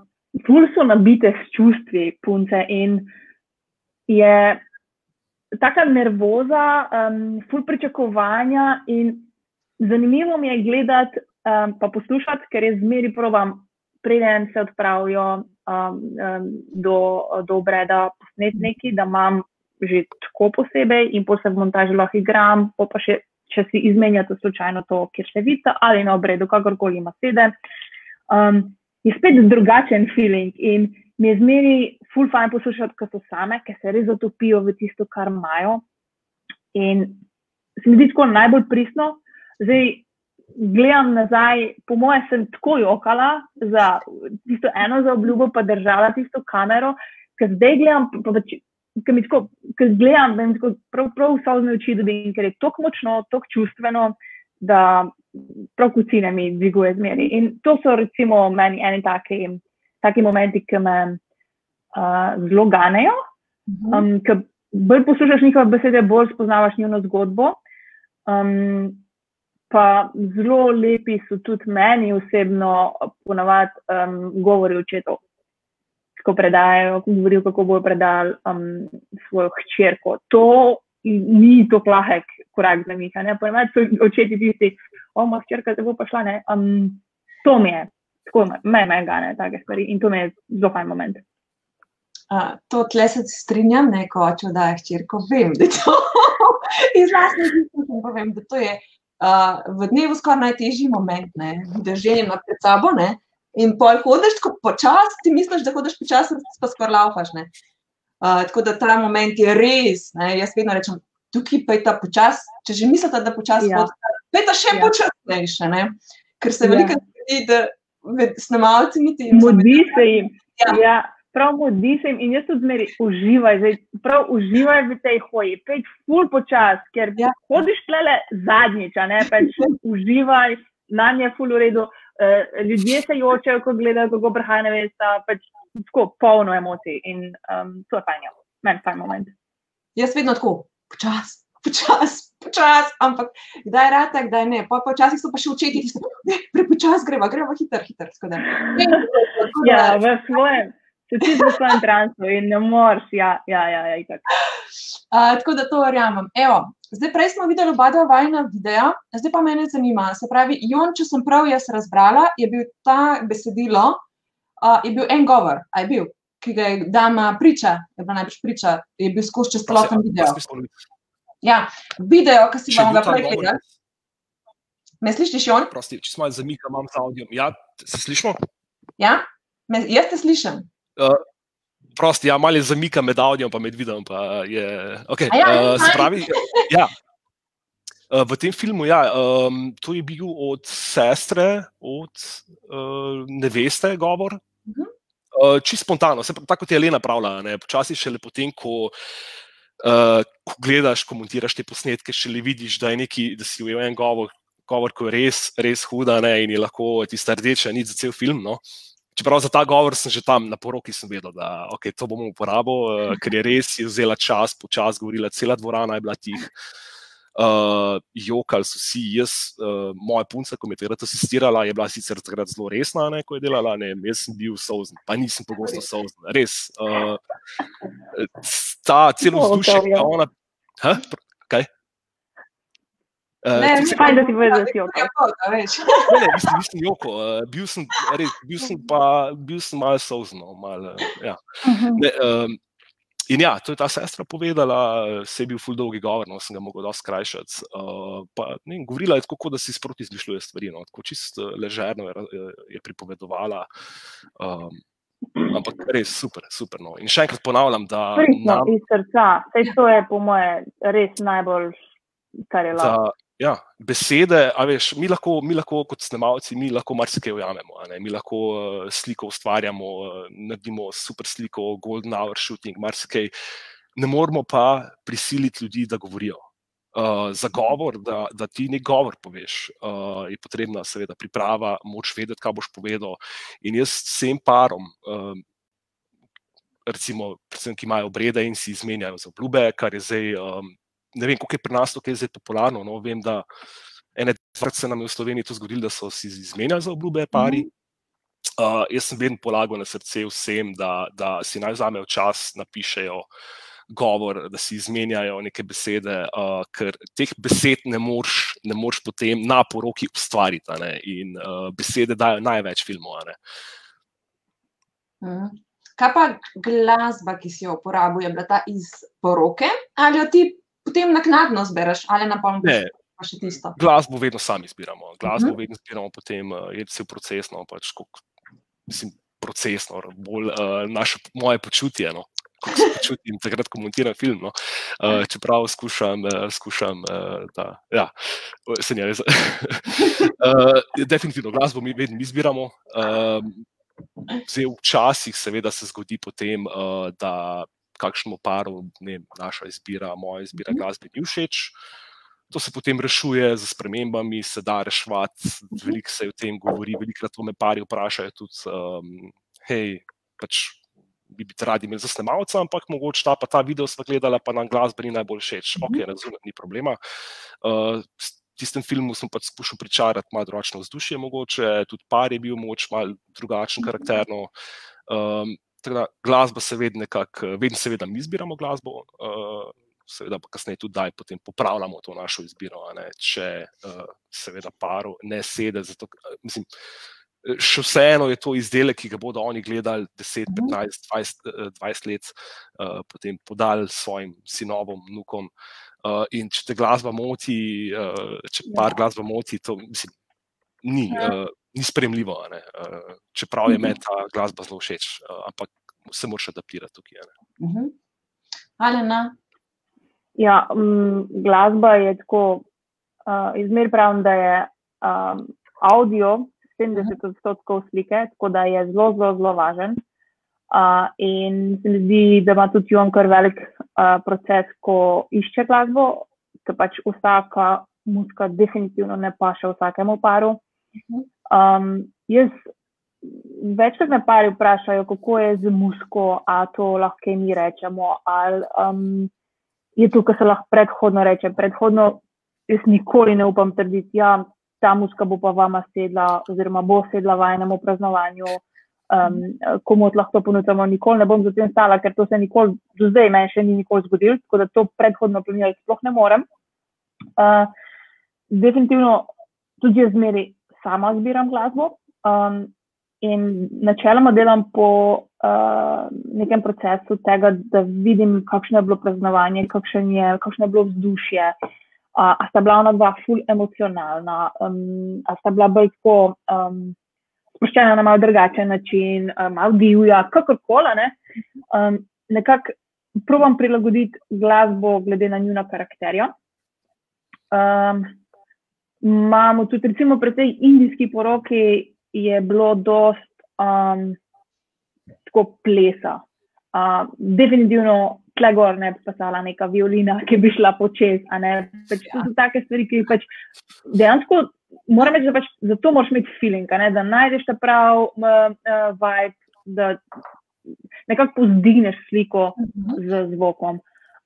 ful so nabite s čustvi punce in je taka nervoza, um, ful pričakovanja in zanimivo mi je gledati um, pa poslušati, ker je zmeri provam, preden se odpravijo um, um, do, do obreda posnetniki, da imam že tako posebej in pa se v montaži lahko igram, pa, pa še, če si izmenjate slučajno to, kjer se vidite ali na obredu, kakorkoli ima sede. Um, je spet drugačen feeling in mi je zmeri full fajn poslušati, ko so same, ker se res zatopijo v tisto, kar imajo. In se mi zdi tako najbolj pristno. Zdaj, gledam nazaj, po moje sem tako jokala za tisto eno za obljubo, pa držala tisto kamero, ker zdaj gledam, pa pač. Ker mi tako, ker gledam, da mi tako prav, prav vse vzme oči, da bi ker je tako močno, tako čustveno, da prav kucine mi dviguje zmeri. In to so recimo meni eni taki, taki momenti, ki me uh, zelo ganejo. Mhm. Um, ker bolj poslušaš njihove besede, bolj spoznavaš njihovo zgodbo. Um, pa zelo lepi so tudi meni osebno ponavadi um, govori očetov. Ko predajajo, govorijo, kako bojo predali um, svojo hčerko. To ni to plahek korak za njih. Ponavadi so očeti tisti, o, moja hčerka se bo pa šla. Um, to mi je, tako me, me gane, take stvari in to mi je zelo fajn moment. Uh, to tle se strinjam, ne, ko oče da je hčerko, vem, da to [LAUGHS] iz vlastnih izkušenj, povem, da to je uh, v dnevu skoraj najtežji moment, ne, da ženje ima pred sabo, ne, in pol hodiš tako počas, ti misliš, da hodiš počas, pa skoraj laufaš, ne. Uh, tako da ta moment je res, ne, jaz vedno rečem, tukaj pa je ta počas, če že mislite, da počasi ja. bo, pa je ta še ja. počasnejše, ker se ja. veliko zgodi, da snemalci niti ne mudi se jim. Ja. Ja. Prav mudi se jim in jaz tudi zmeri uživaj, zdaj, prav uživaj v tej hoji, pej ful počas, ker ja. hodiš tlele zadnjič, ne, pač [LAUGHS] uživaj, na nje ful v redu, uh, ljudje se jočejo, ko gledajo, kako prihaja nevesta, pač tako polno emocij in um, to je fajn, ja. meni fajn moment. Jaz vedno tako, počas, počas, počas, ampak kdaj je rata, kdaj ne. Pa včasih so pa še učeti, da se prepočas greva, greva hiter, hiter. [LAUGHS] Ja, v svojem. Se ti v svojem transu in ne moreš, ja, ja, ja, ja itak. Uh, tako da to verjamem. Evo, zdaj, prej smo videli oba dva vajna videa, zdaj pa me zanima. Se pravi, Jon, če sem prav jaz razbrala, je bil ta besedilo, uh, je bil en govor, a je bil ki ga je dama priča, je bila najprej priča, je bil skozi čez celoten video. Ja, video, ki si ga lahko pregledal. Me slišiš, Jon? Prosti, če smo zamika, imam za audio. Ja, se slišimo? Ja, me, jaz te slišim. Uh, prosti, ja, malo je zamika med audiom in med videom. Je, okay, ja, uh, se pravi, ja. Uh, v tem filmu, ja, um, to je bil od sestre, od uh, neveste govor. Uh. -huh. Uh, Čisto spontano, se, tako kot je Elena pravila. Počasi še le potem, ko, uh, ko gledaš, komentiraš te posnetke, še le vidiš, da, neki, da si ujel en govor, govor ki je res, res huda ne? in je lahko tista rdeča nit za cel film. No? Čeprav za ta govor sem že tam na poroki vedel, da okay, to bomo uporabili, uh, ker je res je vzela čas, počasi govorila, cela dvorana je bila tiha uh, jokali so vsi, jaz, uh, moja punca, ko me je takrat asistirala, je bila sicer takrat zelo resna, ne, ko je delala, ne, jaz sem bil sozen, pa nisem pogosto sozen, res. Uh, ta celo vzdušje, ki je ona. Ha? Kaj? Uh, Ne, mi Fajn, da ti Ja, si Joko. nisem joko, uh, bil sem, res, bil sem pa, bil sem malo sozno, malo, ja. Ne, um, in ja, to je ta sestra povedala, se je bil ful dolgi govor, no, sem ga mogel dosti skrajšati. Uh, pa, ne, govorila je tako, da si sproti izmišljuje stvari, no, tako čist eh, ležerno je, je pripovedovala. Um, ampak res super, super. No. In še enkrat ponavljam, da Pristno, nam, iz srca. Sej to je, po moje, res najbolj, kar je lahko. Ja, besede, a veš, mi lahko, mi lahko kot snemalci, mi lahko marsikaj ujamemo. Mi lahko uh, sliko ustvarjamo, uh, naredimo super sliko, golden hour shooting, marsikaj. Ne moramo pa prisiliti ljudi, da govorijo. Uh, za govor, da, da ti nek govor poveš, uh, je potrebna, seveda, priprava, moč vedeti, kaj boš povedal. In jaz vsem parom, um, recimo, predvsem, ki imajo obrede in si izmenjajo za obljube, kar je zdaj, um, ne vem, koliko je pri nas to, kaj je zdaj popularno. No, vem, da ene dvakrat se nam je v Sloveniji to zgodilo, da so si izmenjali za obljube pari. Uh, jaz sem vedno polagal na srce vsem, da, da si naj vzamejo čas, napišejo govor, da si izmenjajo neke besede, uh, ker teh besed ne moreš, ne moreš potem na poroki ustvariti. ne, In uh, besede dajo največ filmov. Mhm. Kaj pa glasba, ki si jo uporabil, je bila ta iz poroke ali jo ti potem naknadno zbereš ali na polno pa še tisto? Glasbo vedno sami izbiramo, glasbo Mhm. vedno izbiramo, potem uh, je vse procesno, pač koliko, mislim, procesno, bolj uh, naše, moje počutje. No. Kako se počutim, takrat, ko montiram film. No. Uh, čeprav skušam, uh, skušam uh, da, ja, se ne res. uh, [LAUGHS] definitivno glasbo mi vedno izbiramo. Uh, zdaj, včasih, seveda, se zgodi potem, uh, da kakšnemu paru, ne naša izbira, moja izbira glasbe ni všeč. To se potem rešuje z spremembami, se da reševati, veliko se o tem govori, velikokrat me pari vprašajo tudi, um, hej, pač bi bi te radi imeli za snemalca, ampak mogoče ta pa ta video sva gledala, pa nam glasba ni najbolj všeč. Ok, razumem, ni problema. Uh, tistem filmu sem pač skušal pričarati malo drugačno vzdušje, mogoče tudi par je bil moč malo drugačen karakterno. Um, da glasba se vedno nekako, vedno seveda mi izbiramo glasbo, uh, seveda pa kasneje tudi daj, potem popravljamo to našo izbiro, ne, če uh, seveda paru ne sede, zato, mislim, še vseeno je to izdelek, ki ga bodo oni gledali 10, 15, 20, eh, 20 let, uh, potem podali svojim sinovom, vnukom. Uh, in če te glasba moti, uh, če par glasba moti, to mislim, ni, uh, ni spremljivo. a ne, Uh, čeprav je meni ta glasba zelo všeč, uh, ampak se moraš adaptirati tukaj. a ne. Mhm. Alena, Ja, um, glasba je tako, uh, izmer pravim, da je um, audio 70 odstotkov slike, tako da je zelo, zelo, zelo važen. Uh, in se mi zdi, da ima tudi Jon kar velik uh, proces, ko išče glasbo, ker pač vsaka muska definitivno ne paše vsakemu paru. Um, jaz večkrat me pari vprašajo, kako je z musko, a to lahko mi rečemo, ali um, je to, kar se lahko predhodno reče. Predhodno jaz nikoli ne upam trditi, da ja, ta muska bo pa vama sedla, oziroma bo sedla v enem praznovanju, um, komu lahko to ponudimo. Nikoli ne bom za tem stala, ker to se nikoli, do zdaj meni še ni nikoli zgodilo, tako da to predhodno planirati sploh ne morem. Uh, definitivno tudi jaz zmeri sama zbiram glasbo. Um, In načeloma delam po uh, nekem procesu tega, da vidim, kakšno je bilo praznovanje, kakšen je, kakšno je bilo vzdušje. Uh, a sta bila ona dva ful emocionalna, um, a sta bila bolj tako um, sproščena na malo drugačen način, um, malo divja, kakorkoli. Ne? Um, nekako probujem prilagoditi glasbo glede na njuna karakterja. Um, imamo tudi, recimo, pri tej indijski poroki je bilo dost um, tako plesa. Uh, definitivno tle gor ne bi pasala neka violina, ki bi šla počez. Pač, to so take stvari, ki pač dejansko moram reči, da pač zato moraš imeti feeling, da najdeš ta prav uh, uh, vibe, da nekako pozdigneš sliko z zvokom.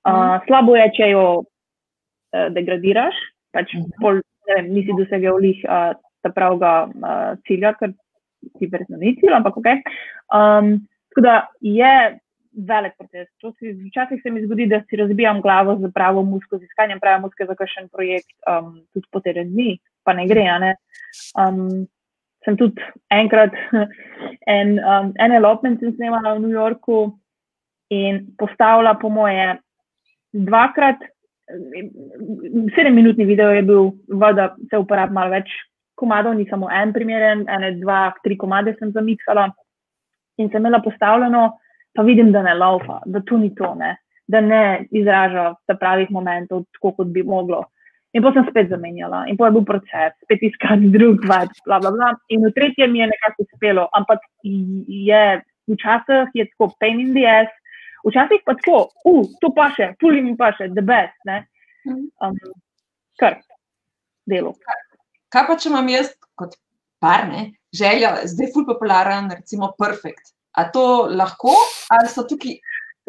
Uh, slabo je, če jo uh, degradiraš, pač pol, ne vem, nisi dosegel lih uh, pravega uh, cilja, ker ti verjetno ni cilj, ampak ok. Um, tako da je velik proces. Si, včasih se mi zgodi, da si razbijam glavo z pravo musko, z iskanjem prave muske za kakšen projekt, um, tudi po teden dni, pa ne gre. Ne? Um, sem tudi enkrat [LAUGHS] en, um, en elopment snemala v New Yorku in postavila, po moje, dvakrat. Sedemminutni video je bil, da se uporablja malo več komadov, ni samo en primeren, ene, dva, tri komade sem zamiksala in sem imela postavljeno pa vidim, da ne laupa, da to ni to, ne? da ne izraža pravih momentov, tako kot bi moglo. In potem sem spet zamenjala, in potem je bil proces, spet iskati drug vibe, bla, bla, bla. In v tretjem mi je nekako uspelo, ampak je včasih je tako pain in the ass, včasih pa tako, uh, to pa še, puli mi pa še, the best, ne. Mhm. Um, kar, delo. Kaj pa, če imam jaz kot par, ne, želja, zdaj ful popularen, recimo perfect. A to lahko, ali so tukaj,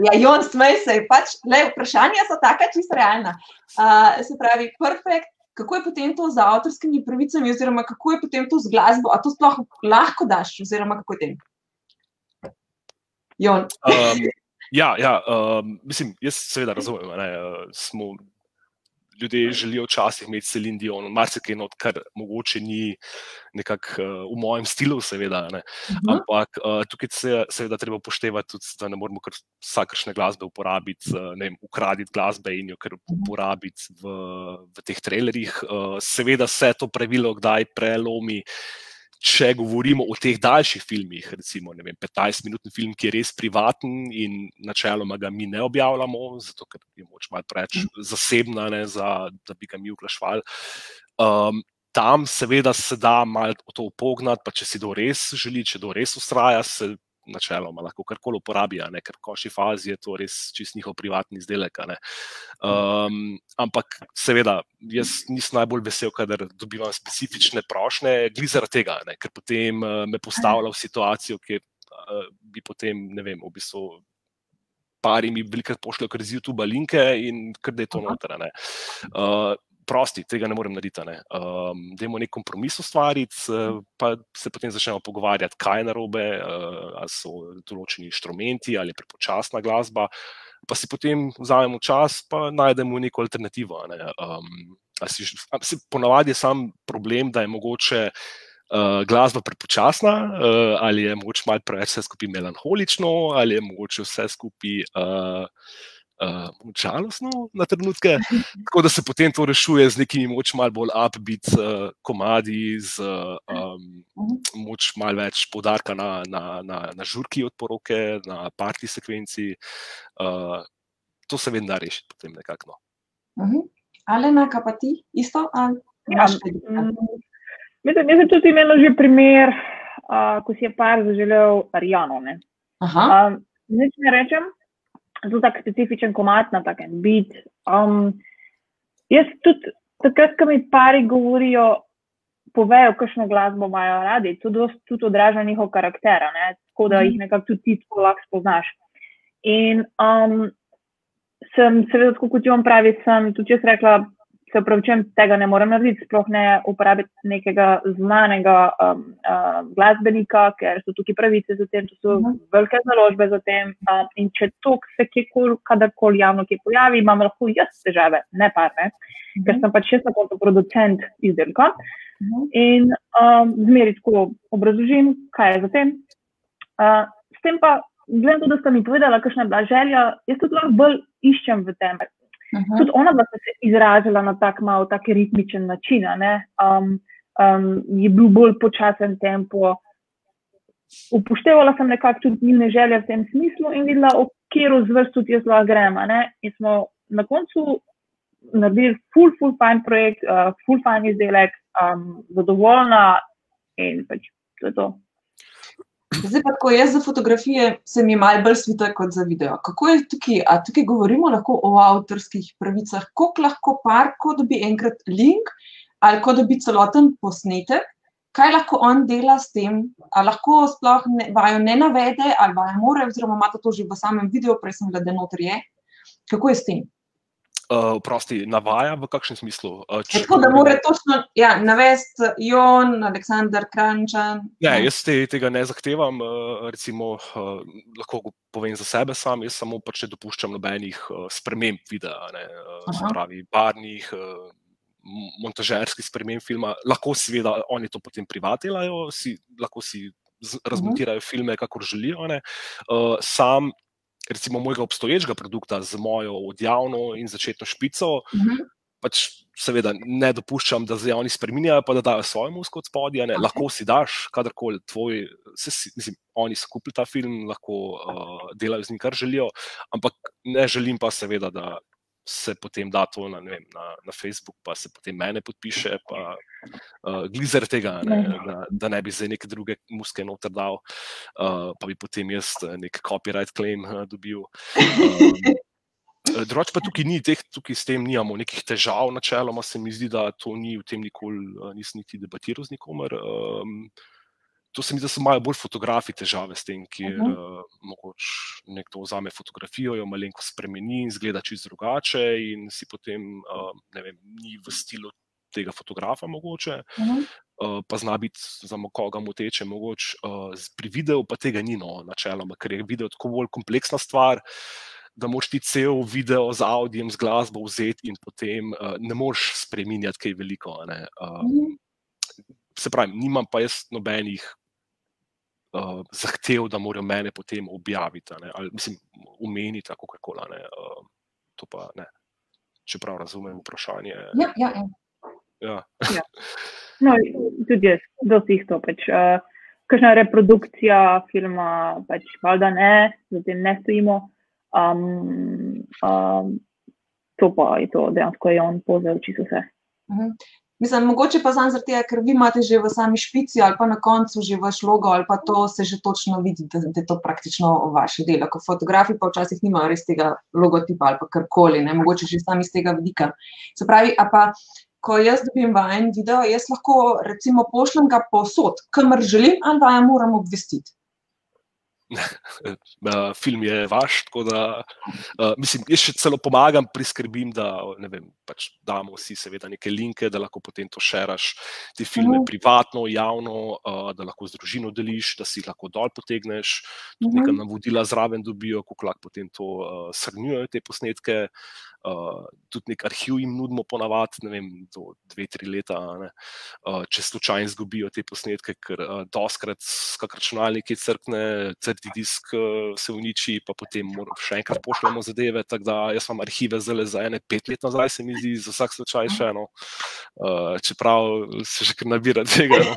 ja, Jon, smej se, pač, le, vprašanja so taka čisto realna. Uh, se pravi, perfekt, kako je potem to z avtorskimi pravicami, oziroma kako je potem to z glasbo, a to sploh lahko daš, oziroma kako je tem? Jon. Um, ja, ja um, mislim, jaz seveda razumem, da smo ljudje želijo včasih imeti Celine Dion, marsikaj not, kar mogoče ni nekako uh, v mojem stilu, seveda. Uh mhm. -huh. Ampak uh, tukaj se seveda treba upoštevati tudi, da ne moramo kar vsakršne glasbe uporabiti, uh, ne vem, ukraditi glasbe in jo kar mhm. uporabiti v, v teh trailerjih. Uh, seveda se to pravilo kdaj prelomi. Če govorimo o teh daljših filmih, recimo 15-minutni film, ki je res privaten in načeloma ga mi ne objavljamo, zato ker je moč malo preveč mhm. zasebna, ne, za, da bi ga mi uklašvali. Um, tam, seveda, se da malo to upognati, pa če si to res želi, če to res ustraja, se načeloma lahko karkoli uporabijo, ker koši fazi je to res čist njihov privatni izdelek. Um, ampak seveda, jaz nisem najbolj vesel, kadar dobivam specifične prošle, glede zaradi tega, ne? ker potem uh, me postavlja v situacijo, kjer uh, bi potem, ne vem, v bistvu. Pari mi velikokrat pošljajo kar z YouTube linke in kar da je to noter prosti, tega ne morem narediti. Ne. Um, Dajmo nek kompromis ustvariti, pa se potem začnemo pogovarjati, kaj je narobe, uh, ali so določeni inštrumenti ali je prepočasna glasba. Pa si potem vzamemo čas, pa najdemo neko alternativo. Ne. Um, si, si, ponavadi je sam problem, da je mogoče uh, glasba prepočasna, uh, ali je mogoče malo preveč vse skupaj melanholično, ali je mogoče vse skupaj. Uh, uh, žalostno na trenutke, tako da se potem to rešuje z nekimi moč malo bolj upbeat uh, komadi, z um, moč malo več podarka na, na, na, na žurki od poroke, na parti sekvenci. Uh, to se vedno da rešiti potem nekako. No. Uh mhm. -huh. Ali na kapati, isto? Ja, mm, mislim, jaz sem tudi imel že primer, uh, ko si je par zaželel Arjano. Ne? Um, nič ne rečem, zelo tak specifičen komat na takem bit. Um, jaz tudi takrat, ko mi pari govorijo, povejo, kakšno glasbo imajo radi, to tudi odraža njihov karakter, ne? tako da jih mhm. nekako tudi ti tako lahko spoznaš. In um, sem, seveda, kot ti vam pravi, sem tudi jaz rekla, se upravičujem, tega ne morem narediti, sploh ne uporabiti nekega znanega um, uh, glasbenika, ker so tukaj pravice za tem, to so uh mhm. -huh. velike založbe za tem. Um, in če to se kjerkoli, kadarkoli javno kje pojavi, imam lahko jaz težave, ne pa ne, uh -huh. ker mhm. sem pač šest na koncu producent izdelka. Uh mhm. -huh. In um, zmeri tako obrazložim, kaj je za tem. Uh, s tem pa, glede na to, da ste mi povedali, kakšna je bila želja, jaz tudi lahko bolj iščem v tem. -huh. Tudi ona se je izrazila na tak malo tak ritmičen način. Um, um, je bil bolj počasen tempo. Upoštevala sem nekako tudi njihove želje v tem smislu in videla, v katero zvrst tudi jaz lahko gremo. In smo na koncu naredili full, full fine projekt, uh, full fine izdelek, um, zadovoljna in pač to je to. Zdaj pa, ko jaz za fotografije, se mi malo bolj svita kot za video. Kako je tukaj? A tukaj govorimo lahko o avtorskih pravicah, koliko lahko par, ko dobi enkrat link ali ko dobi celoten posnetek, kaj lahko on dela s tem, ali lahko sploh ne, vajo ne navede, ali vajo more, oziroma ima to že v samem videu, prej sem gledal, da noter je. Kako je s tem? Uh, prosti, navaja v kakšnem smislu? Uh, če, tako da mora točno ja, navesti Jon, Aleksandr Krančan. Ne, jaz te, tega ne zahtevam. Uh, recimo, uh, lahko povem za sebe sam, jaz samo pač ne dopuščam nobenih uh, sprememb videa, ne, uh, pravi barnih. Uh, Montažerski sprememb filma, lahko seveda oni to potem privatelajo, si, lahko si razmontirajo filme, kako želijo. Uh, sam recimo mojega obstoječega produkta z mojo odjavno in začetno špico, uh Mhm. -huh. pač seveda ne dopuščam, da zdaj oni spremenjajo, pa da dajo svojo musko od spodja. Okay. Lahko si daš, kadarkoli tvoj, se, mislim, oni so kupili ta film, lahko uh, delajo z njim, kar želijo, ampak ne želim pa seveda, da se potem da to na, vem, na, na Facebook, pa se potem mene podpiše, pa uh, glizer tega, ne, da, da ne bi zdaj neke druge muske noter dal, uh, pa bi potem jaz nek copyright claim uh, dobil. Um, Drugač pa tukaj ni, teh, tukaj s tem nimamo nekih težav, načeloma se mi zdi, da to ni v tem nikoli, nisem niti debatiral z nikomer. Um, to se mi zdi, da so malo bolj fotografi težave s tem, kjer uh -huh. uh, mogoče nekdo vzame fotografijo, jo malenko spremeni in zgleda čist drugače in si potem, uh, ne vem, ni v stilu tega fotografa mogoče, uh -huh. uh, pa zna biti za koga moteče mogoče. Uh, pri videu pa tega ni no, načeloma, ker je video tako bolj kompleksna stvar, da moš ti cel video z audijem, z glasbo vzeti in potem uh, ne moš spreminjati kaj veliko. Uh, uh. Se pravi, nimam pa jaz nobenih uh, zahtev, da morajo mene potem objaviti, ne, ali mislim, umeniti, kako koli. Uh, to pa ne, če prav razumem vprašanje. Ja, ja, ja. ja. ja. [LAUGHS] No, tudi jaz, dosti jih to. Pač, uh, kakšna reprodukcija filma, pač valjda ne, zatem ne stojimo. Um, um, to pa je to, dejansko je on povzel čisto vse. Uh -huh. Mislim, mogoče pa samo zato, ker vi imate že v sami špici ali pa na koncu že vaš logo ali pa to se že točno vidi, da, da je to praktično vaše delo. Ko fotografi pa včasih nimajo res tega logotipa ali pa karkoli, ne, mogoče že sami iz tega vidika. Se pravi, a pa ko jaz dobim vajen video, jaz lahko recimo pošljem ga posod, kamor želim, ali vaja moram obvestiti. [LAUGHS] Film je vaš, tako da uh, mislim, jaz še celo pomagam pri skrbim, da vem, pač damo vsi seveda neke linke, da lahko potem to šeraš, te filme uh -huh. privatno, javno, uh, da lahko z družino deliš, da si jih lahko dol potegneš, tudi uh -huh. neka navodila zraven dobijo, kako lahko potem to uh, srnjujejo te posnetke. Uh, tudi nek arhiv jim nudimo, ponavadi, ne vem, do dve, tri leta, uh, če slučajno izgubijo te posnetke, ker uh, doskrat skak računalnik je crkne, crti disk uh, se uniči, pa potem moramo še enkrat pošljemo zadeve. Tako da jaz imam arhive zelo za ene pet let nazaj, se mi zdi, za vsak slučaj še eno, uh, čeprav se že kar nabira tega. No.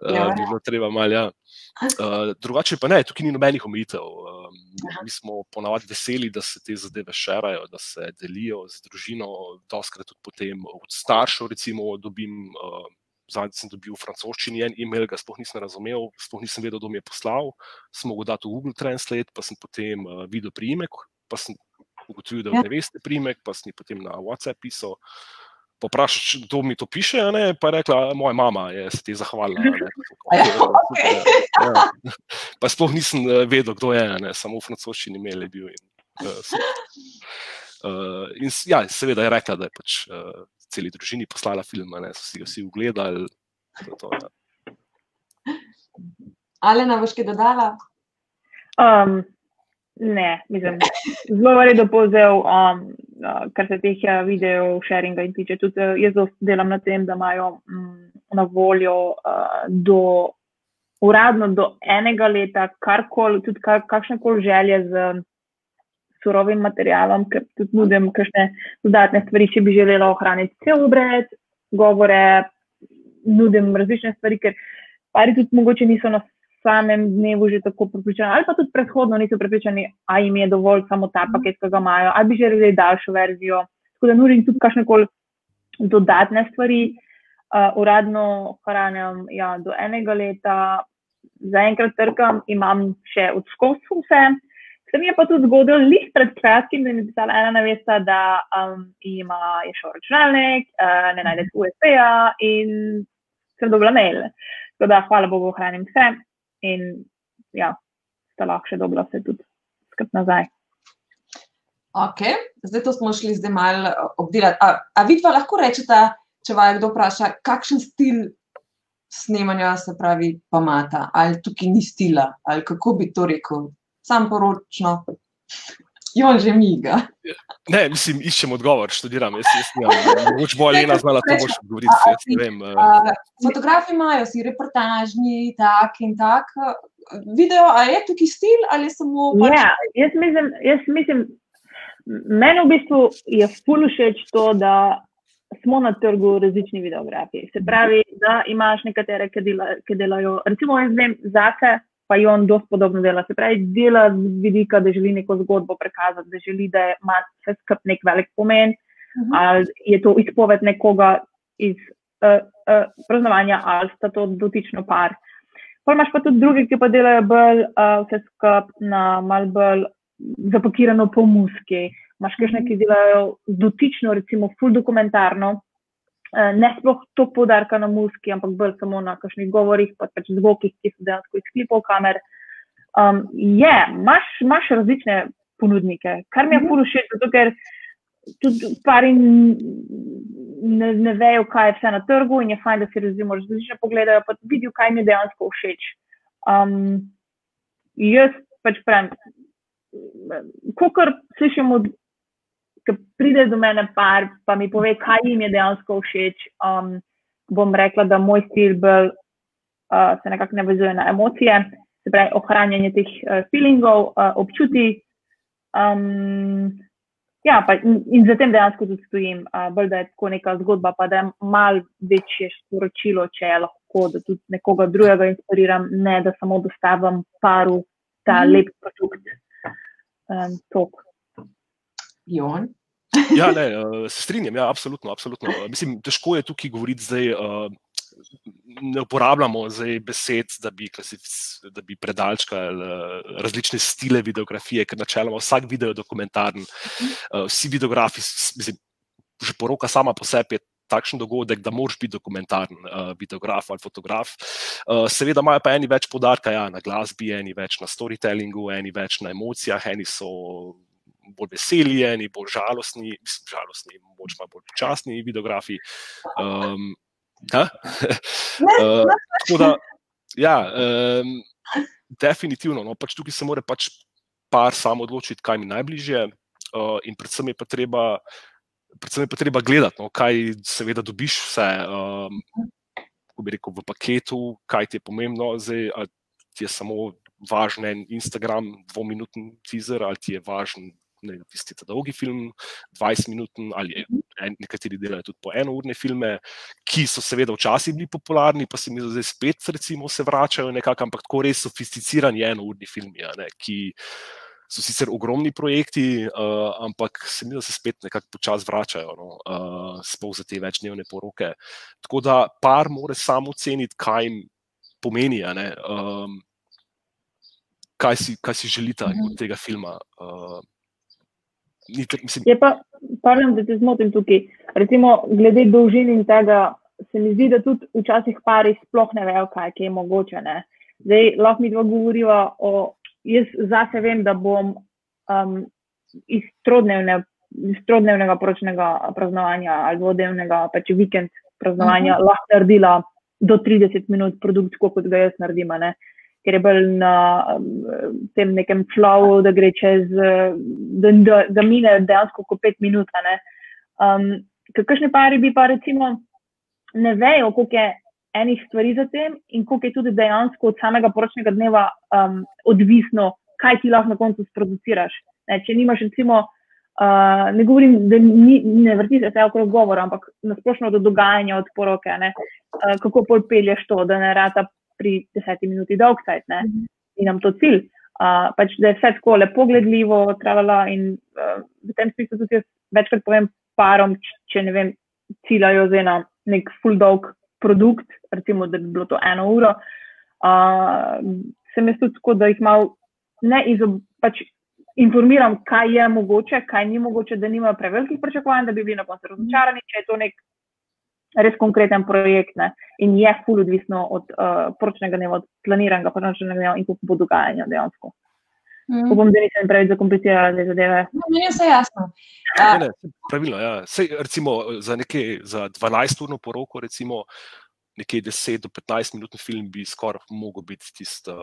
Uh, [LAUGHS] bi bilo treba malo. Ja. Uh, drugače pa ne, tukaj ni nobenih omejitev. Um, mi smo ponavadi veseli, da se te zadeve šerajo, da se delijo z družino. Doskrat tudi potem od staršev, recimo, dobim. Uh, Zadnji sem dobil v francoščini en e-mail, ga sploh nisem razumel, sploh nisem vedel, kdo mi je poslal. Smo ga dali v Google Translate, pa sem potem uh, videl priimek, pa sem ugotovil, da ja. ne veste priimek, pa sem potem na WhatsApp pisal. Poprašati, kdo mi to piše, ne? pa je rekla, moja mama je se ti zahvalila. [LAUGHS] Ja. Pa sploh nisem vedel, kdo je, ne? samo v francoščini imel je bil. In, uh, in ja, seveda je rekla, da je pač uh, celi družini poslala film, ne so si ga vsi ogledali. To, ja. Ali na boš kaj dodala? Um, ne, mislim, zelo redo povzel, um, uh, kar se teh videov, sharinga in tiče. Tudi uh, jaz delam na tem, da imajo um, na voljo uh, do. Uradno do enega leta, karkoli, tudi kar, kakšne koli želje z surovim materialom, ker tudi nudim kakšne dodatne stvari, če bi želela ohraniti cel obred, govore, nudim različne stvari, ker pari tudi mogoče niso na samem dnevu že tako pripričani, ali pa tudi predhodno niso pripričani, a jim je dovolj samo ta paket, ki ga imajo, ali bi želeli daljšo verzijo. Tako da nudim tudi kakšne koli dodatne stvari. Uh, uradno hranjam ja, do enega leta, zaenkrat trkam, imam še odskos vse. Se mi je pa tudi zgodilo, lih pred kratkim, da mi je pisala ena navesta, da um, ima je šel računalnik, uh, ne najde USB-ja in sem dobila mail. Tako da, hvala Bogu, hranim vse in ja, sta lahko še dobila vse tudi skrb nazaj. Ok, zdaj to smo šli zdaj malo obdelati. A, a vidva lahko rečete, če vaju kdo vpraša, kakšen stil snemanja se pravi pa imata, ali tukaj ni stila, ali kako bi to rekel, sam poročno. Jon že miga. Ne, mislim, iščem odgovor, študiram. Jaz, jaz nimam, mogoče bo Alena znala to boš govoriti. Vem. eh. Fotografi imajo si reportažni, tak in tak. Video, a je tukaj stil ali samo pač Ja, jaz mislim, jaz mislim, meni v bistvu je ful všeč to, da smo na trgu različni videografi. Se pravi, da imaš nekatere, ki, dela, ki delajo, recimo jaz vem zase, pa je on dosti podobno dela. Se pravi, dela z vidika, da želi neko zgodbo prikazati, da želi, da ima vse skup nek velik pomen, Mhm. ali je to izpoved nekoga iz uh, uh, praznovanja, ali sta to dotično par. Pa imaš pa tudi druge, ki pa delajo bolj uh, vse skup na mal bolj zapakirano po muski. Imaš kakšne, ki delajo dotično, recimo, full dokumentarno, uh, ne sploh to podarka na muski, ampak bolj samo na kakšnih govorih, pa pač zvokih, ki so dejansko iz klipov kamer. Um, je, imaš, imaš različne ponudnike, kar mi je puno všeč, zato ker tudi pari ne, ne vejo, kaj je vse na trgu in je fajn, da si razumemo različne pogledajo, pa vidijo, kaj mi dejansko všeč. Um, jaz pač pravim, ko kar slišim od, ki pride do mene par, pa mi pove, kaj jim je dejansko všeč, um, bom rekla, da moj stil bolj uh, se nekako ne vezuje na emocije, se pravi ohranjanje teh uh, feelingov, uh, občutij. Um, ja, pa, in, in za tem dejansko tudi stojim, uh, bolj da je tako neka zgodba, pa da je mal večje sporočilo, če je lahko, da tudi nekoga drugega inspiriram, ne da samo dostavim paru ta Mhm. lep produkt. Um, tok. Jon. Ja, ne, eh, se strinjam, ja, absolutno, absolutno. Eh, Mislim, težko je tukaj govoriti zdaj. Uh, Ne uporabljamo zdaj besed, da bi, da bi predalčkali uh, različne stile videografije, ker načeloma vsak video je dokumentaren. Uh, vsi videografi, mislim, že poroka sama po sebi je takšen dogodek, da moraš biti dokumentaren uh, videograf ali fotograf. Uh, seveda imajo pa eni več podarka ja, na glasbi, eni več na storytellingu, eni več na emocijah, eni so bolj veseli, eni bolj žalostni, mislim, žalostni, moč pa bolj počasni videografi. Um, ha? uh, [LAUGHS] tako da, ja, um, definitivno, no, pač tukaj se mora pač par sam odločiti, kaj mi je najbližje, uh, in predvsem je pa treba, predvsem je pa treba gledati, no, kaj seveda dobiš vse. Um, bi rekel, v paketu, kaj ti je pomembno, zdaj, ali ti je samo važen en Instagram, dvominuten teaser, ali ti je važen ne, vem, tisti dolgi film, 20 minut, ali en, nekateri delajo tudi po enourne filme, ki so seveda včasih bili popularni, pa se mi zdaj spet recimo, se vračajo nekako, ampak tako res sofisticirani enourni filmi, a ne, ki so sicer ogromni projekti, uh, ampak se mi da se spet nekako počasi vračajo, no, uh, sploh za te večdnevne poroke. Tako da par mora samo oceniti, kaj jim pomeni, a ne, um, kaj, si, kaj si želite od tega filma. Uh, ni, tr- mislim, Je pa, pardon, da te zmotim tukaj. Recimo, glede dolžin in tega, se mi zdi, da tudi včasih pari sploh ne vejo, kaj je mogoče. Ne? Zdaj, lahko mi dva govoriva o, jaz zase vem, da bom um, iz trodnevne, iz trodnevnega poročnega praznovanja ali dvodnevnega, pač vikend praznovanja, uh -huh. lahko naredila do 30 minut produkt, tako kot ga jaz naredim. a Ne? Ker je bolj na um, tem nekem flowu, da gre čez, eh, da, da, da mine dejansko kot pet minut. Um, Kakšne pari bi pa recimo ne vejo, koliko je enih stvari za tem in koliko je tudi dejansko od samega poročnega dneva um, odvisno, kaj ti lahko na koncu sproduciraš. Ne, če nimaš recimo, uh, ne govorim, da ni, ne vrti se vse okrog govora, ampak nasplošno do dogajanja od poroke, ne, uh, kako pol pelješ to, da ne rata pri deseti minuti dolg sajt, ne, in nam to cilj. Uh, pač, da je vse tako lepo gledljivo, tralala in uh, v tem smislu tudi jaz večkrat povem parom, č- če ne vem, ciljajo zdaj na nek full dolg produkt, recimo, da bi bilo to eno uro, uh, sem jaz tudi tako, da jih malo ne izob, pač informiram, kaj je mogoče, kaj ni mogoče, da nimajo prevelikih pričakovanj, da bi bili na koncu razočarani, če je to nek res konkreten projekt ne? in je ful odvisno od uh, poročnega dneva, od planiranega poročnega dneva in kako bo dogajanje dejansko. Mm. Upam, da nisem preveč zakomplicirala te zadeve. No, Meni je vse jasno. Ne, A, ne, pravilno, ja. Sej, recimo, za, neke, za 12-urno poroko, recimo, nekje 10 do 15 minutni film bi skoraj mogel biti tisto,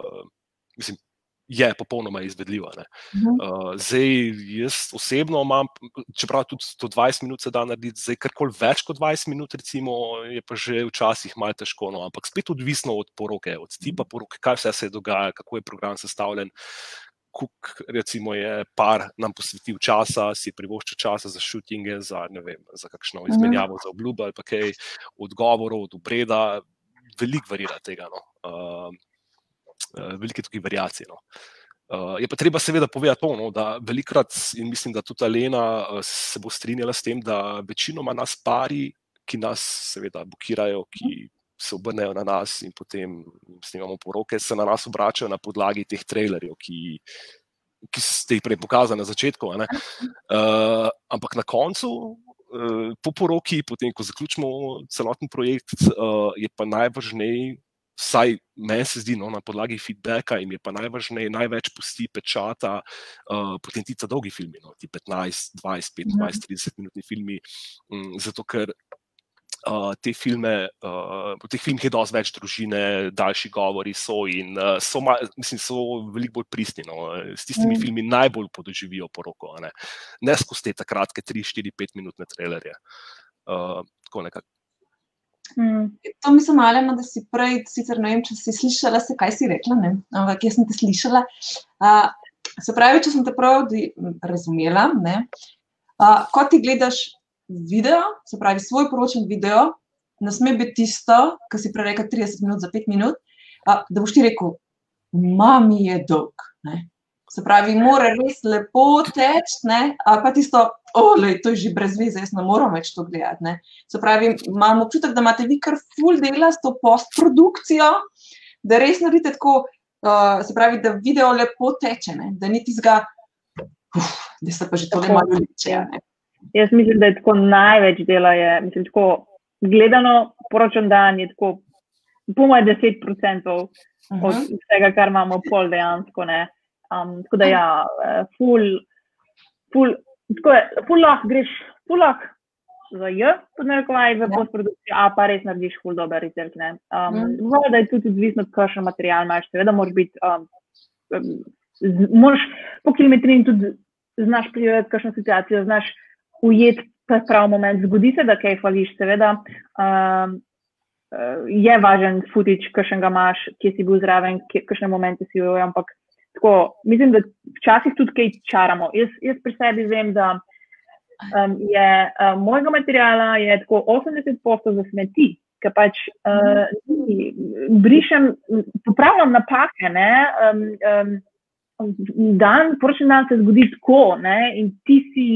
mislim, je popolnoma izvedljiva. ne. mhm. Uh, zdaj, jaz osebno imam, čeprav tudi 120 minut se da narediti, zdaj karkoli več kot 20 minut, recimo, je pa že včasih malo težko. No, ampak spet odvisno od poroke, od tipa poroke, kaj vse se dogaja, kako je program sestavljen. Kuk, recimo, je par nam posvetil časa, si privoščil časa za šutinge, za, vem, za kakšno Mhm. izmenjavo, za obljubo ali kaj odgovorov, od obreda, veliko varira tega. No. Uh, velike tukaj variacije. No. Uh, je pa treba seveda povedati to, no, da velikrat, in mislim, da tudi Alena uh, se bo strinjala s tem, da večinoma nas pari, ki nas seveda blokirajo, ki se obrnejo na nas in potem snemamo poroke, se na nas obračajo na podlagi teh trailerjev, ki, ki ste jih prej pokazali na začetku. Uh, ampak na koncu, uh, po poroki, potem ko zaključimo celoten projekt, uh, je pa najvažnejši vsaj meni se zdi, no, na podlagi feedbacka jim je pa najvažneje, največ pusti pečata, uh, potem ti ta dolgi filmi, no, ti 15, 20, 25, 30 minutni filmi, um, zato ker. Uh, te filme, uh, v teh filmih je dosti več družine, daljši govori so in uh, so, ma, mislim, so veliko bolj pristni. No. S tistimi mm. filmi najbolj podoživijo poroko, ne, ne skozi te kratke 3, 4, 5 minutne trailerje. Uh, tako nekako. Mm. To mislim, Alena, da si prej, sicer ne vem, če si slišala, se, kaj si rekla, ne? ampak jaz sem te slišala. Uh, se pravi, če sem te prav razumela, ne? Uh, ko ti gledaš video, se pravi svoj poročen video, ne sme biti tisto, kar si prej rekel 30 minut za 5 minut, uh, da boš ti rekel, mami je dolg. Ne? Se pravi, mora res lepo teči, ali pa tisto, olej, to je že brez veze, jaz ne morem več to gledati. Ne? Se pravi, imam občutek, da imate vi kar full dela s to postprodukcijo, da res naredite tako, uh, se pravi, da video lepo teče, ne? da ni tizga, uf, da se pa že tole Tako, malo leče. ja. Jaz mislim, da je tako največ dela, je, mislim, tako gledano, poročen dan je tako, po mojem, 10% od Mhm. vsega, kar imamo pol dejansko. Ne. Um, tako da ja, eh, ful, ful, tako je, ful lahko greš, ful lahko za J, pod narekovaj, v Ja. postprodukciji, a pa res narediš ful dober izdelek. Um, Mhm. Voda je tudi odvisno, kakšen material imaš, seveda moraš biti, um, z- moraš po kilometrini tudi znaš prijeti kakšno situacijo, znaš ujeti ta pravi moment. Zgodi se, da kaj fališ, seveda. Um, je važen futič, kakšen ga imaš, kje si bil zraven, kakšne momente si ujel, ampak tako, mislim, da včasih tudi kaj čaramo. Jaz, jaz pri sebi vem, da um, je um, mojega materiala je tako 80% za smeti, ker pač uh, ni- brišem, popravljam napake, ne, um, um, dan, poročen dan se zgodi tako, ne, in ti si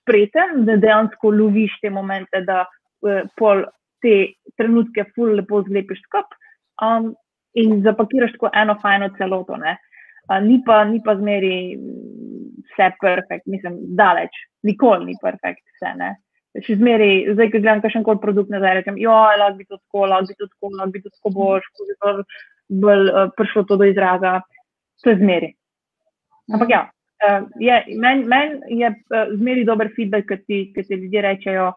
spreten, da dejansko loviš te momente, da uh, pol te trenutke ful lepo zlepiš skupaj um, in zapakiraš tako eno fajno celoto. Uh, ni, pa, ni pa zmeri vse perfekt, mislim, daleč, nikoli ni perfekt vse. Ne. Še zmeri, zdaj, ko gledam kakšen koli produkt nazaj, rečem, jo, lahko bi to tako, lahko bi to tako, lahko bi to tako boš, ko bi bolj, bolj uh, prišlo to do izraza. To je zmeri. Ampak ja, uh, meni men je uh, zmeri dober feedback, ki ti, ki ti ljudje rečejo,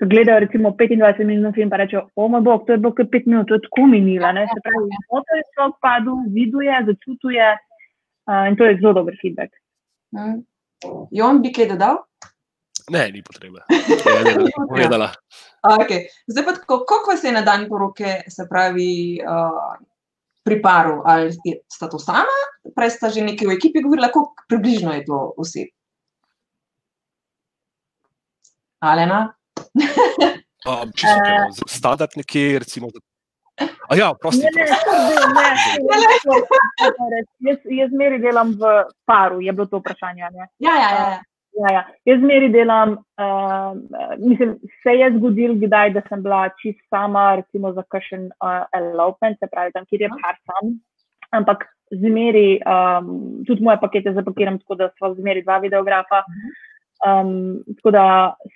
ko gledajo recimo 25 minut film, pa rečejo, o moj bog, to je bilo kar 5 minut, to je tako minilo. Ne? Se pravi, motor je človek padel, viduje, začutuje uh, in to je zelo dober feedback. Mhm. Jon bi kaj dodal? Ne, ni potrebe. Je povedala. [LAUGHS] Okay. Zdaj pa tako, koliko vas je na dan poroke, se pravi, uh, pri paru, ali sta to sama, prej sta že nekaj v ekipi govorila, koliko približno je to oseb? Alena? [LAUGHS] Um, čisto, okay, no, z- standard nekje, recimo. A ja, prosti. Ne, prosti. ne, ne, ne, jaz, jaz zmeri delam v paru, je bilo to vprašanje. Ne? Ja, ja, ja. ja. Ja, ja. Jaz zmeri delam, uh, mislim, se je zgodil, kdaj, da sem bila čisto sama, recimo za kakšen uh, elopement, se pravi, tam, kjer je par sam. Ampak zmeri, um, tudi moje pakete zapakiram tako, da smo zmeri dva videografa. Um, tako da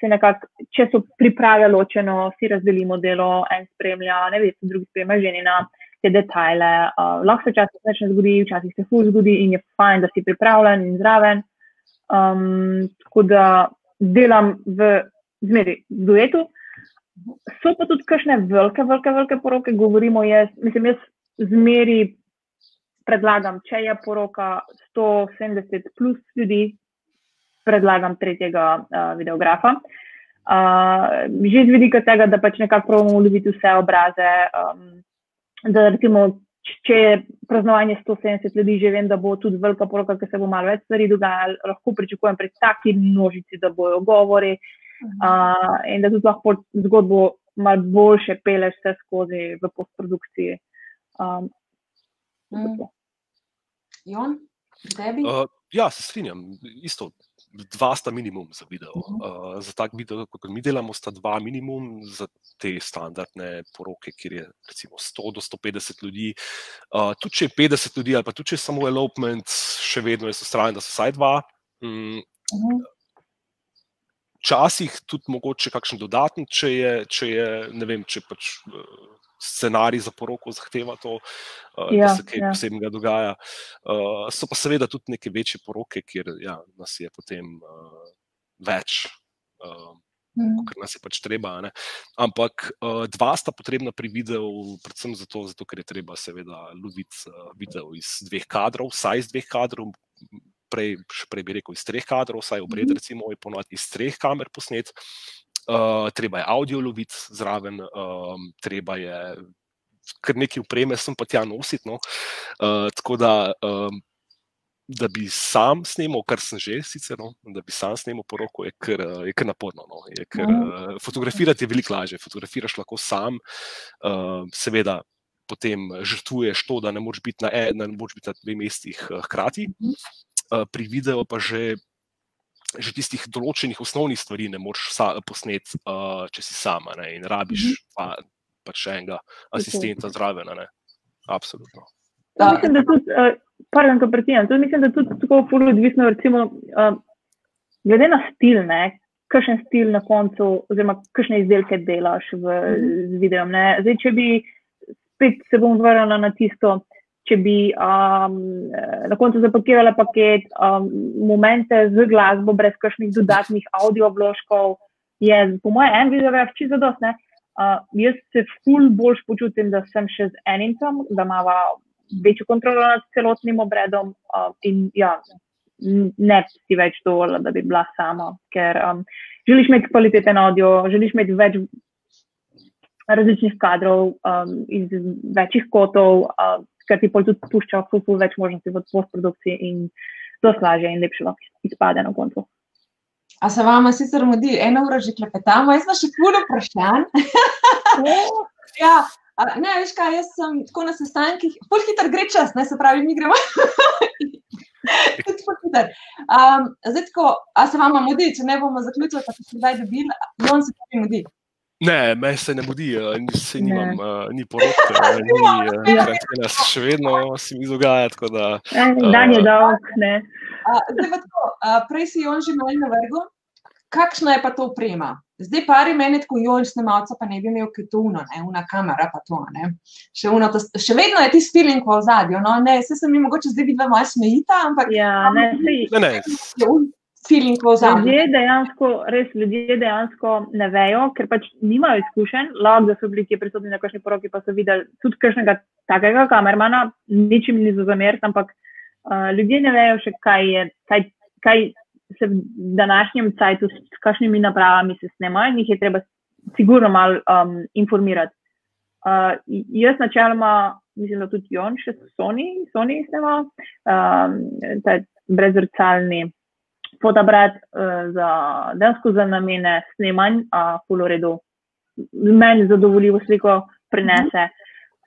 se nekako, če so priprave ločeno, si razdelimo delo, en spremlja, ne vem, drugi spremlja ženina. te detajle. Uh, lahko se včasih več ne zgodi, včasih se fuz zgodi in je fajn, da si pripravljen in zraven. Um, tako da delam v zmeri v duetu. So pa tudi kakšne velike, velike, velike poroke, govorimo jaz, mislim, jaz zmeri predlagam, če je poroka 170 plus ljudi, predlagam tretjega uh, videografa. Uh, že z vidika tega, da pač nekako pravimo uloviti vse obraze. Um, da recimo, če je praznovanje 170 ljudi, že vem, da bo tudi velika poroka, ker se bo malo več stvari dogajalo, lahko pričakujem pri taki množici, da bojo govori uh, in da tudi lahko zgodbo malo boljše peleš vse skozi v postprodukciji. Um, mm. Jon, tebi? Uh, ja, se strinjam. Isto, dva sta minimum za video. Uh, za tak video, kot mi delamo, sta dva minimum za te standardne poroke, kjer je recimo 100 do 150 ljudi. Uh, tudi če je 50 ljudi ali pa tudi če je samo elopement, še vedno je sostrajen, da so vsaj dva. Um, Včasih tudi mogoče kakšen dodaten, če je, če je ne vem, če pač scenarij za poroko zahteva to, uh, ja, da se kaj ja. posebnega dogaja. Uh, so pa seveda tudi neke večje poroke, kjer ja, nas je potem uh, več. Uh, Mhm. Ker nas je pač treba. Ne? Ampak uh, dva sta potrebna pri videu, predvsem zato, zato ker je treba, seveda, loviti uh, video iz dveh kadrov, vsaj iz dveh kadrov, prej, prej bi rekel iz treh kadrov, vsaj obred, Mhm. recimo, je ponovadi iz treh kamer posnet. Uh, treba je audio loviti zraven, um, treba je kar nekaj upreme, sem pa tja nositi. No? Uh, tako da, um, da bi sam snimal, kar sem že sicer, no? da bi sam snimal poroko, je kar, je kar naporno. No? Je kar, uh, fotografirati je veliko lažje, fotografiraš lahko sam, uh, seveda. Potem žrtvuješ to, da ne moreš biti na, e, ne moreš biti na dveh mestih hkrati, uh, pri videu pa že že tistih določenih osnovnih stvari ne moreš sa, posneti, uh, če si sama ne, in rabiš Mhm. pa, pač še enega asistenta zraven. Absolutno. Da. Mislim, da tudi, uh, pardon, ko prekinjam, tudi mislim, da tudi tako ful odvisno, recimo, uh, glede na stil, ne, kakšen stil na koncu, oziroma kakšne izdelke delaš v, z videom. Ne. Zdaj, če bi spet se bom vrnila na tisto, če bi um, eh, na koncu zapakirala paket, um, momente z glasbo, brez kakšnih dodatnih audio vložkov, je po mojem en videograf čisto dost. Ne. Uh, jaz se ful bolj počutim, da sem še z enim tam, da imamo večjo kontrolo nad celotnim obredom uh, in ja, ne si več dovolj, da bi bila sama, ker um, želiš imeti kvaliteten audio, želiš imeti več različnih kadrov um, iz večjih kotov, uh, ker ti pol tudi pušča ful, ful več možnosti v postprodukciji in to slaže in lepše izpade na koncu. A se vama sicer mudi, eno uro že klepetamo, jaz pa še puno vprašanj. [LAUGHS] ja, a, ne, veš kaj, jaz sem tako na sestankih, pol hiter gre čas, ne se pravi, mi gremo. [LAUGHS] Um, zdaj tako, a se vama mudi, če ne bomo zaključili, pa se zdaj dobili, Jon se tudi mudi. Ne, me se ne mudi, eh, Ne. nimam, uh, ni poroke, uh, ni [LAUGHS] uh, karantena, se še vedno se mi dogaja. tako Da, En dan je dolg, ne. A, Zdaj pa tako, a, prej si Jon že malo navrgel, kakšna je pa to oprema? Zdaj pari meni, tako Jon snemalca, pa ne bi imel kot uno, ne, una kamera pa to, ne. Še, uno, to, še vedno je tisti feeling v ozadju, no, ne, se se mi mogoče zdaj vidva malo smejita, ampak Ja, ne, ne, ne, un feeling ozadju. Ljudje dejansko, res ljudje dejansko ne vejo, ker pač nimajo izkušenj. Lahko, da so bili kje prisotni na kakšni poroki, pa so videli tudi kakšnega takega kamermana, ničim ni za zamer, ampak uh, ljudje ne vejo še, kaj je, kaj, kaj se v današnjem cajtu s kakšnimi napravami se snema in jih je treba sigurno malo um, informirati. Uh, jaz načeloma, mislim, da tudi Jon še Sony, Sony snema, um, brezrcalni fotoaparat uh, za dejansko za namene snemanj, a uh. Meni zadovoljivo sliko prinese.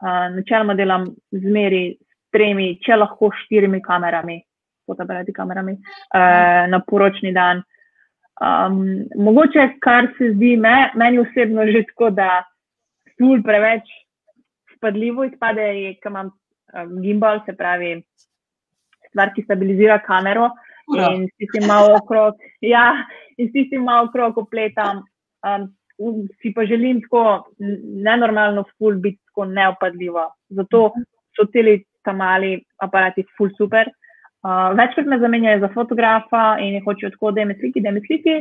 Uh, načeloma delam zmeri s tremi, če lahko štirimi kamerami, fotoaparati kamerami uh, na poročni dan. Um, mogoče, kar se zdi me, meni osebno že tako, da ful preveč spadljivo izpade, je, ko imam um, gimbal, se pravi stvar, ki stabilizira kamero. In si si malo okrog, ja, in si si malo okrog opletam. Um, si pa želim tako nenormalno ful biti tako neopadljiva. Zato so ti tam mali aparati ful super. Uh, večkrat me zamenjajo za fotografa in hočejo tako, da me sliki, da me sliki.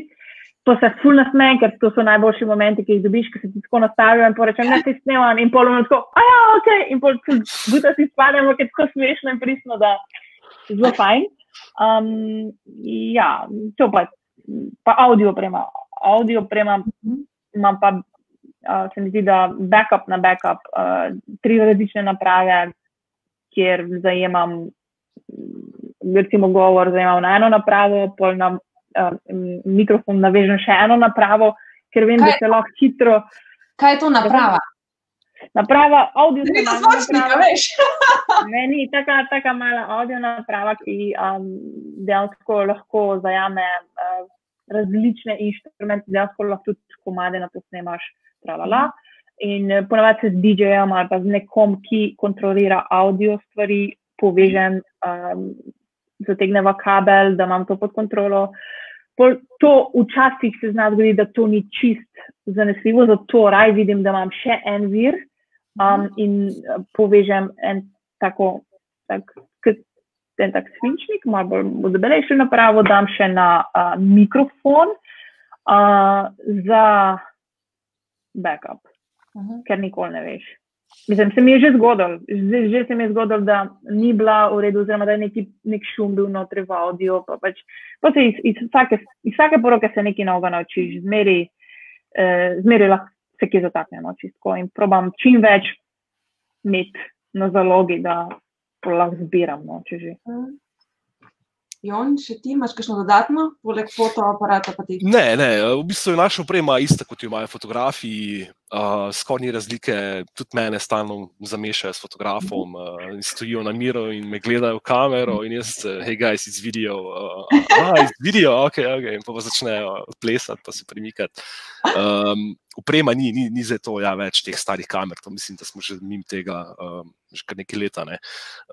To se ful nasmeje, ker to so najboljši momenti, ki jih dobiš, ki se ti tako nastavijo in porečem, da ti snemam in pol tako, a ja, ok, in pol buta si spademo, ker je tako smešno in pristno, da je zelo fajn. Um, ja, to pa, pa audio prema. Audio prema imam pa, uh, se mi zdi, da backup na backup, uh, tri različne naprave, kjer zajemam, recimo, govor, zajemam na eno napravo, pol na uh, mikrofon navežem še eno napravo, ker vem, kaj, da se lahko hitro. Kaj je to naprava? Naprava, audio naprava. [LAUGHS] ne, ni taka, taka mala audio naprava, ki um, dejansko lahko zajame uh, različne inštrumente, dejansko lahko tudi komade na posnemaš. Tralala. In ponavadi se z DJ-jem ali pa z nekom, ki kontrolira audio stvari, povežem, um, zategneva kabel, da imam to pod kontrolo. Uh, To včasih se zna zgoditi, da to ni čist zanesljivo, zato raj vidim, da imam še en vir um, in uh, povežem en tako, tak, en tak svinčnik, malo bolj debelejši napravo, dam še na uh, mikrofon uh, za backup, uh -huh. ker nikoli ne veš. Mislim, se mi je že zgodilo, že, že se mi je zgodilo, da ni bila v redu, oziroma da je neki, nek šum bil notri v audio. Pa pač, pa se iz, iz, vsake, iz vsake poroke se nekaj novega naučiš, zmeri, eh, zmeri lahko se kje zatakne nočistko in probam čim več imeti na zalogi, da lahko zbiram noči že. Mm. Jon, še ti imaš kakšno dodatno, poleg fotoaparata? Ne, ne, v bistvu je naša oprema ista kot jo imajo fotografi, uh, skoraj ni razlike, tudi mene stalno zamešajo s fotografom uh, stojijo na miru in me gledajo v kamero in jaz, hej, guys, iz video, uh, ah, iz video, ok, ok, in pa, pa začnejo plesati, pa se premikati. Um, oprema ni, ni, ni za to, ja, več teh starih kamer. To mislim, da smo že mimo tega, um, že kar nekaj leta, ne,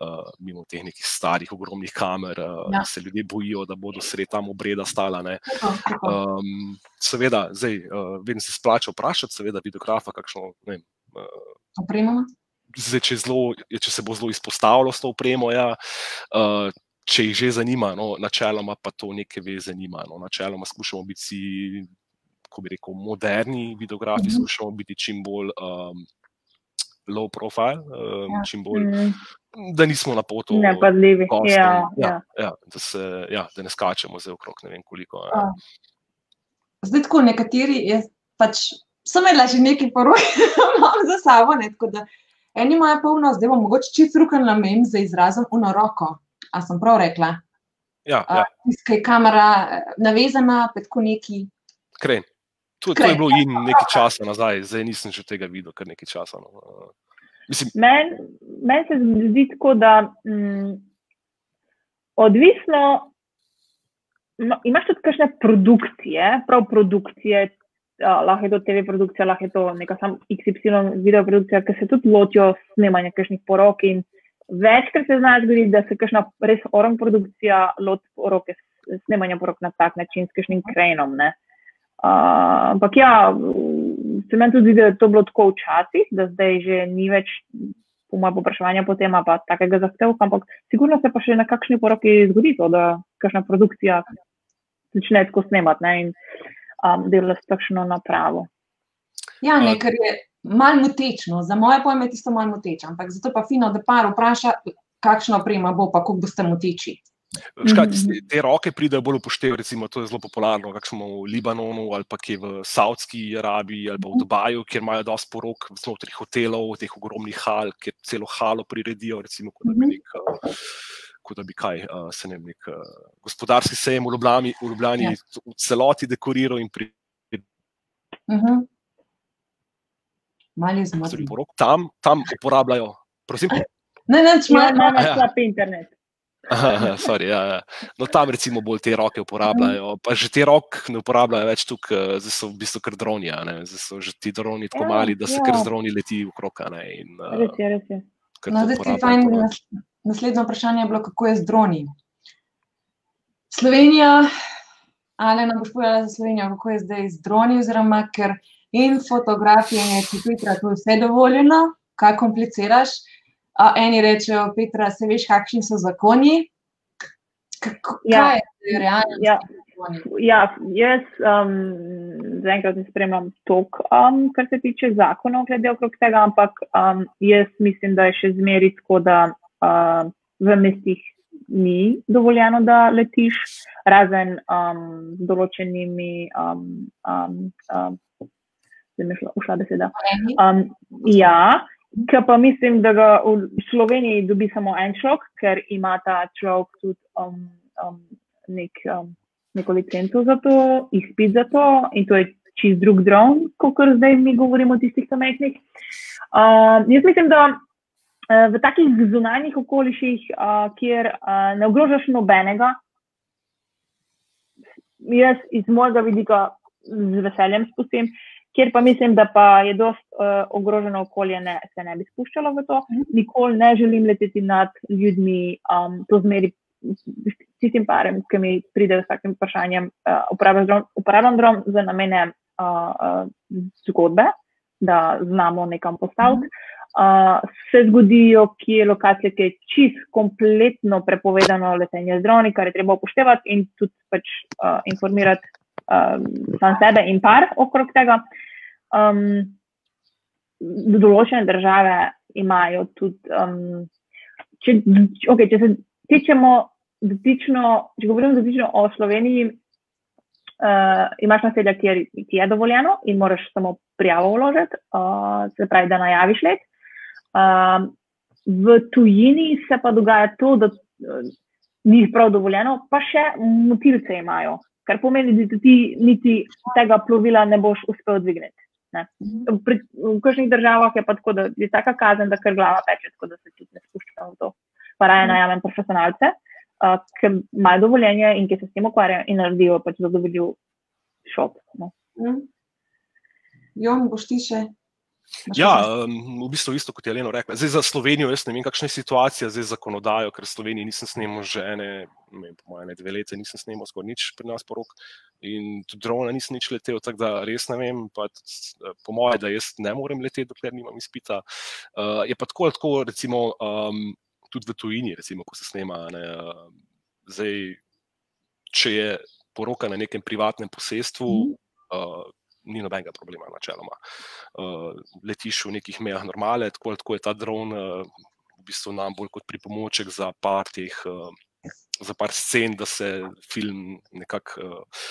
uh, mimo teh nekih starih, ogromnih kamer, uh, ja. se ljudje bojijo, da bodo sred tam obreda stala. Um, seveda, zdaj, uh, vedno se splača vprašati, seveda, videografa, kakšno. Ne, uh, opremo. Zdaj, če, zelo, če se bo zelo izpostavilo s to opremo, ja, uh, če jih že zanima, no, načeloma pa to nekaj ve zanima. No, načeloma skušamo biti kako bi rekel, moderni videografi, mm -hmm. skušamo biti čim bolj um, low profile, um, ja. čim bolj, mm. da nismo na potu. Nepadljivi. Ja, ja, ja. Ja, da, se, ja, da ne skačemo zdaj okrog ne vem koliko. Ja. Zdaj, tako nekateri je pač. Sem imela že nekaj porok, [LAUGHS] imam za sabo. Ne, eni imajo polno, zdaj bom mogoče čisto rukan na mem za izrazom uno roko. A sem prav rekla? Ja. ja. Tiskaj kamera eh, navezana, petko neki. Kren. To, to je bilo in nekaj časa nazaj, zdaj nisem že tega videl, kar nekaj časa. No. Meni men se zdi tako, da mm, odvisno, imaš tudi kakšne produkcije, prav produkcije, uh, lahko je to TV produkcija, lahko je to neka sam XY video produkcija, ki se tudi lotijo snemanja kakšnih porok in večkrat se znaš zgoditi, da se kakšna res orang produkcija loti poroke, snemanja porok na tak način s kakšnim krenom. Ne? Ampak ja, se meni tudi zdi, da je to bilo tako včasih, da zdaj že ni več po mojem popraševanju po tem, pa takega zahtevka, ampak sigurno se pa še na kakšni poroki zgodi to, da kakšna produkcija začne tako snemati ne, in um, dela s takšno napravo. Ja, ne, ker je malo mutečno, za moje pojme je tisto malo mutečno, ampak zato pa fino, da par vpraša, kakšno oprema bo, pa kako boste muteči. Škaj, te, te roke pridejo bolj upoštevati, recimo, to je zelo popularno, kot smo v Libanonu ali pa kje v Saudski Arabiji ali pa v Dubaju, kjer imajo dosti porok znotraj hotelov, teh ogromnih hal, kjer celo halo priredijo, recimo, kot da bi nek. Kot da bi kaj, se ne vem, nek gospodarski sejem v Ljubljani, v, Ljubljani ja. v celoti dekoriral in pri. Uh -huh. Mali zmotni. Tam, tam uporabljajo, prosim. [LAUGHS] Ne, ne, če imaš slab internet. [LAUGHS] Sorry, ja, ja. No, tam recimo bolj te roke uporabljajo, pa že te roke ne uporabljajo več tukaj, eh, zdaj so v bistvu kar droni, zdaj so že ti droni tako ja, mali, da se ja. kar z droni leti v krok. Eh, res je, res je. No, zdaj, fajn, naslednje vprašanje je bilo, kako je z droni. Slovenija, ali nam boš povedala za Slovenijo, kako je zdaj z droni, oziroma ker in fotografije, če Petra, to je vse dovoljeno, kaj kompliciraš. A eni rečejo, Petra, se veš, kakšni so zakoni. Kako, Ja. kaj je realno? Ja. Ja, jaz um, zaenkrat ne spremljam tok, um, kar se tiče zakonov glede okrog tega, ampak um, jaz mislim, da je še zmeri tako, da uh, v mestih ni dovoljeno, da letiš, razen um, z določenimi, um, um, um, zdaj mi je šla- ušla beseda. Um, ja, ki pa mislim, da ga v Sloveniji dobi samo en človek, ker ima ta človek tudi um, um, nek, um, neko licenco za to, izpit za to in to je čist drug dron, kot zdaj mi govorimo o tistih samejhnih. Um, jaz mislim, da uh, v takih zunanjih okoliših, uh, kjer uh, ne ogrožaš nobenega, jaz iz mojega vidika z veseljem spustim, kjer pa mislim, da pa je dost uh, ogroženo okolje, ne, se ne bi spuščalo v to. Nikoli ne želim leteti nad ljudmi, um, to zmeri s tistim parem, ki mi pride s takim vprašanjem. Uh, uporabljam dron, uporabljam dron za namene uh, uh, zgodbe, da znamo nekam postaviti. Uh, se zgodijo, ki je lokacija, ki je čist kompletno prepovedano letenje z droni, kar je treba upoštevati in tudi pač, uh, informirati um, sam sebe in par okrog tega. Um, določene države imajo tudi, um, če, okay, če se tičemo dotično, če govorimo dotično o Sloveniji, uh, imaš naselja, kjer ti je dovoljeno in moraš samo prijavo vložiti, uh, se pravi, da najaviš let. Uh, v tujini se pa dogaja to, da uh, ni prav dovoljeno, pa še motilce imajo, kar pomeni, da ti niti tega plovila ne boš uspel dvigniti. Ne. Pri, v kakšnih državah je pa tako, da je taka kazen, da kar glava peče, tako da se tudi ne spuščam v to. Pa raje najamem profesionalce, uh, ki imajo dovoljenje in ki se s tem ukvarjajo in naredijo pač zadovoljiv šop. No. Mm. Jon, boš ti še? Ja, um, v bistvu isto kot je Elena rekla. Zdaj za Slovenijo, jaz ne vem, kakšna je situacija zdaj z zakonodajo, ker v Sloveniji nisem snemal že ene, ne po mojem, dve leti nisem snemal skoraj nič pri nas porok in tudi drona nisem nič letel, tako da res ne vem, pa tudi, eh, po mojem, da jaz ne morem leteti, dokler nimam izpita. Uh, je pa tako, tako recimo um, tudi v tujini, recimo, ko se snema, ne, uh, zdaj, če je poroka na nekem privatnem posestvu, Mhm. uh, ni nobenega problema, načeloma. Uh, letiš v nekih mejah normale, tako ali tako je ta dron uh, v bistvu nam bolj kot pripomoček za par teh, uh, za par scen, da se film nekako uh,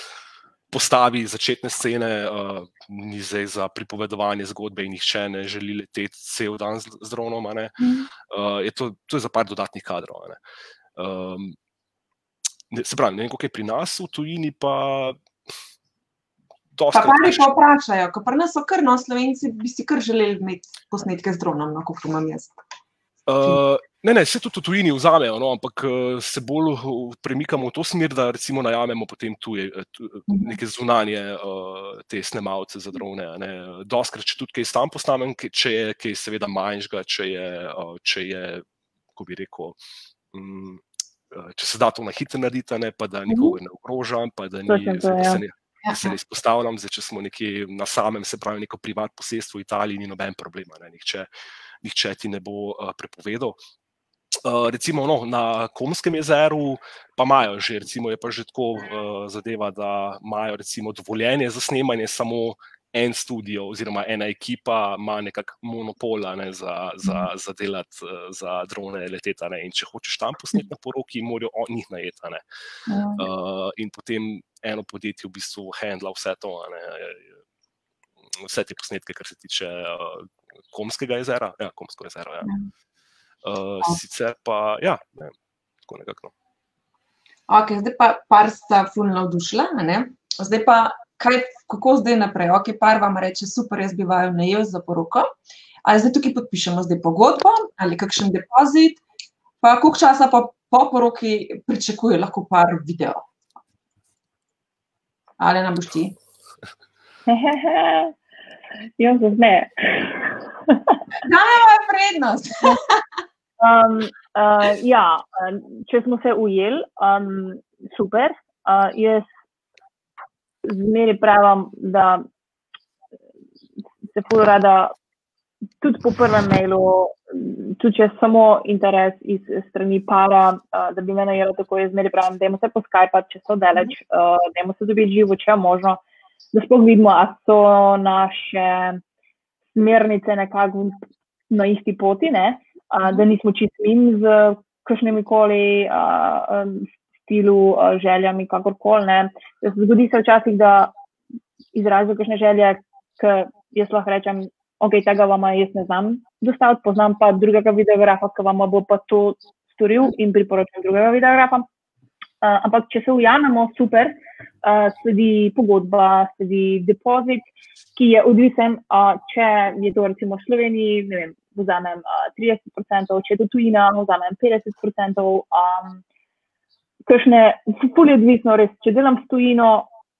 postavi začetne scene, uh, ni zdaj za pripovedovanje zgodbe in nihče ne želi leteti cel dan z, z dronom. Uh, je to, to je za par dodatnih kadrov. ne. Um, ne, se pravi, ne vem, kako je pri nas v tujini, pa. Pa pari pa vprašajo, ko pri nas so kar no, Slovenci bi si kar želeli imeti posnetke z dronom, no, kot imam jaz. Uh, ne, ne, se tudi v tujini vzamejo, no, ampak uh, se bolj uh, premikamo v to smer, da recimo najamemo potem tuje, eh, tu, Mhm. neke zunanje uh, te snemalce za drone. ne. Doskrat, če tudi kaj sam posnamem, če je kaj seveda manjšega, če je, uh, če je, ko bi rekel, um, če se da to na hitro narediti, ne, pa da nikogar ne ogrožam, pa da, ni, to, da ja. da se ne izpostavljam, zdaj, če smo nekje na samem, se pravi, neko privat posestvo v Italiji, ni noben problem, ne, nihče, nihče ti ne bo uh, prepovedal. Uh, recimo no, na Komskem jezeru pa imajo že, recimo je pa že tako uh, zadeva, da imajo recimo dovoljenje za snemanje samo en studio oziroma ena ekipa ima nekak monopola ne, za, za, za delati, za drone leteta. Ne. In če hočeš tam posneti na poroki, morajo oni njih najeti. a ne. Uh, in potem eno podjetje v bistvu handla vse to, a ne, vse te posnetke, kar se tiče uh, Komskega jezera. Ja, Komsko jezero, ja. Uh, sicer pa, ja, ne, tako nekako. No. Ok, zdaj pa par sta ful navdušila, a ne? Zdaj pa, kaj, kako zdaj naprej? Ok, par vam reče, super, jaz bi vaju najel za poroko. Ali zdaj tukaj podpišemo zdaj pogodbo ali kakšen depozit, pa koliko časa pa po poroki pričakuje lahko par video? Ali nam boš ti? [LAUGHS] Jaz se zmeje. Dajmo prednost. [LAUGHS] Um, uh, ja, um, če smo se ujeli, um, super. Uh, jaz zmeri pravim, da se ful rada, tudi po prvem mailu, tudi če je samo interes iz strani para, uh, da bi me najela tako, jaz zmeri pravim, da se po Skype, če so daleč, uh, da se dobiti živo, če je možno, da sploh vidimo, a so naše smernice nekako na isti poti, ne? uh, da nismo čistim z kakšnimi koli uh, stilu, uh, željami, kakorkoli. Zgodi se včasih, da izrazijo kakšne želje, ki jaz lahko rečem, ok, tega vam jaz ne znam dostaviti, poznam pa drugega videografa, ki vam bo pa to storil in priporočam drugega videografa. Uh, ampak, če se ujamemo, super, uh, sledi pogodba, sledi depozit, ki je odvisen, uh, če je to recimo v Sloveniji, ne vem, vzamem uh, 30%, če je to tujina, vzamem 50%. Um, Kakšne, ful je odvisno, res, če delam s tujino,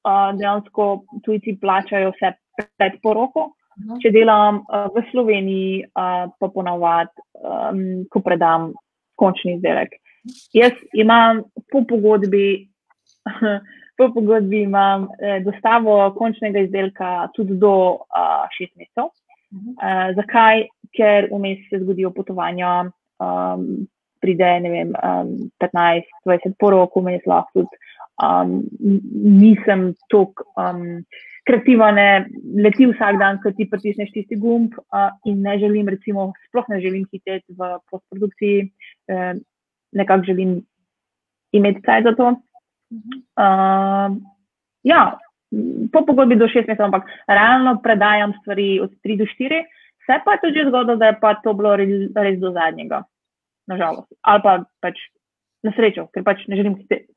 uh, dejansko tujci plačajo vse pred poroko, -huh. Če delam uh, v Sloveniji, uh, pa ponavadi, um, ko predam končni izdelek. Jaz imam po pogodbi, [LAUGHS] po pogodbi imam eh, dostavo končnega izdelka tudi do uh, šest mesecev. Uh, zakaj? Ker vmes se zgodijo potovanja, um, pride vem, um, 15-20 porok, vmes lahko tudi um, nisem tako. Um, kreativa ne leti vsak dan, ko ti pritisneš tisti gumb uh, in ne želim, recimo, sploh ne želim hiteti v postprodukciji, uh, nekako želim imeti kaj za to. Uh, ja, po pogodbi do šest mesecev, ampak realno predajam stvari od tri do štiri, se pa je tudi zgodilo, da je pa to bilo res, res do zadnjega, nažalost. Ali pa pač na srečo, ker pač ne želim hiteti.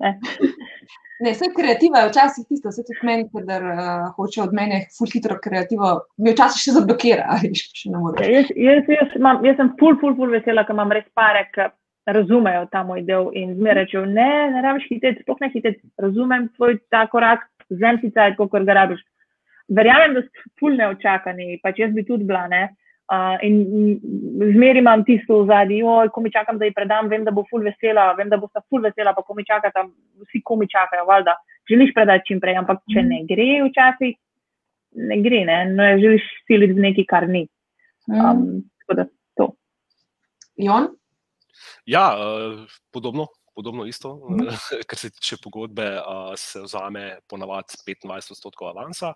Ne, vse kreativa je včasih tisto, vse tudi meni, da uh, hoče od mene ful hitro kreativo, mi včasih še zablokira. Ja, jaz, jaz, jaz, imam, jaz sem ful, ful, ful vesela, ker imam res pare, ki razumejo ta moj del in zmeraj rečejo, ne, ne rabiš hiteti, sploh ne hiteti, razumem tvoj ta korak, zem si cajt, kot ga rabiš. Verjamem, da so ful neočakani, pač jaz bi tudi bila, ne. Uh, in zmeri imam tisto v zadnji, ko mi čakam, da ji predam, vem, da bo ful vesela, vem, da bo sta ful vesela, pa ko mi čakata, vsi ko mi čakajo, valjda, želiš predati čim prej, ampak če ne gre včasih, ne gre, ne, no, želiš siliti v neki, kar ni. Um, tako da to. Jon? Ja, uh, podobno. Podobno isto, mm [LAUGHS] kar se tiče pogodbe, uh, se vzame ponavadi 25 odstotkov avansa.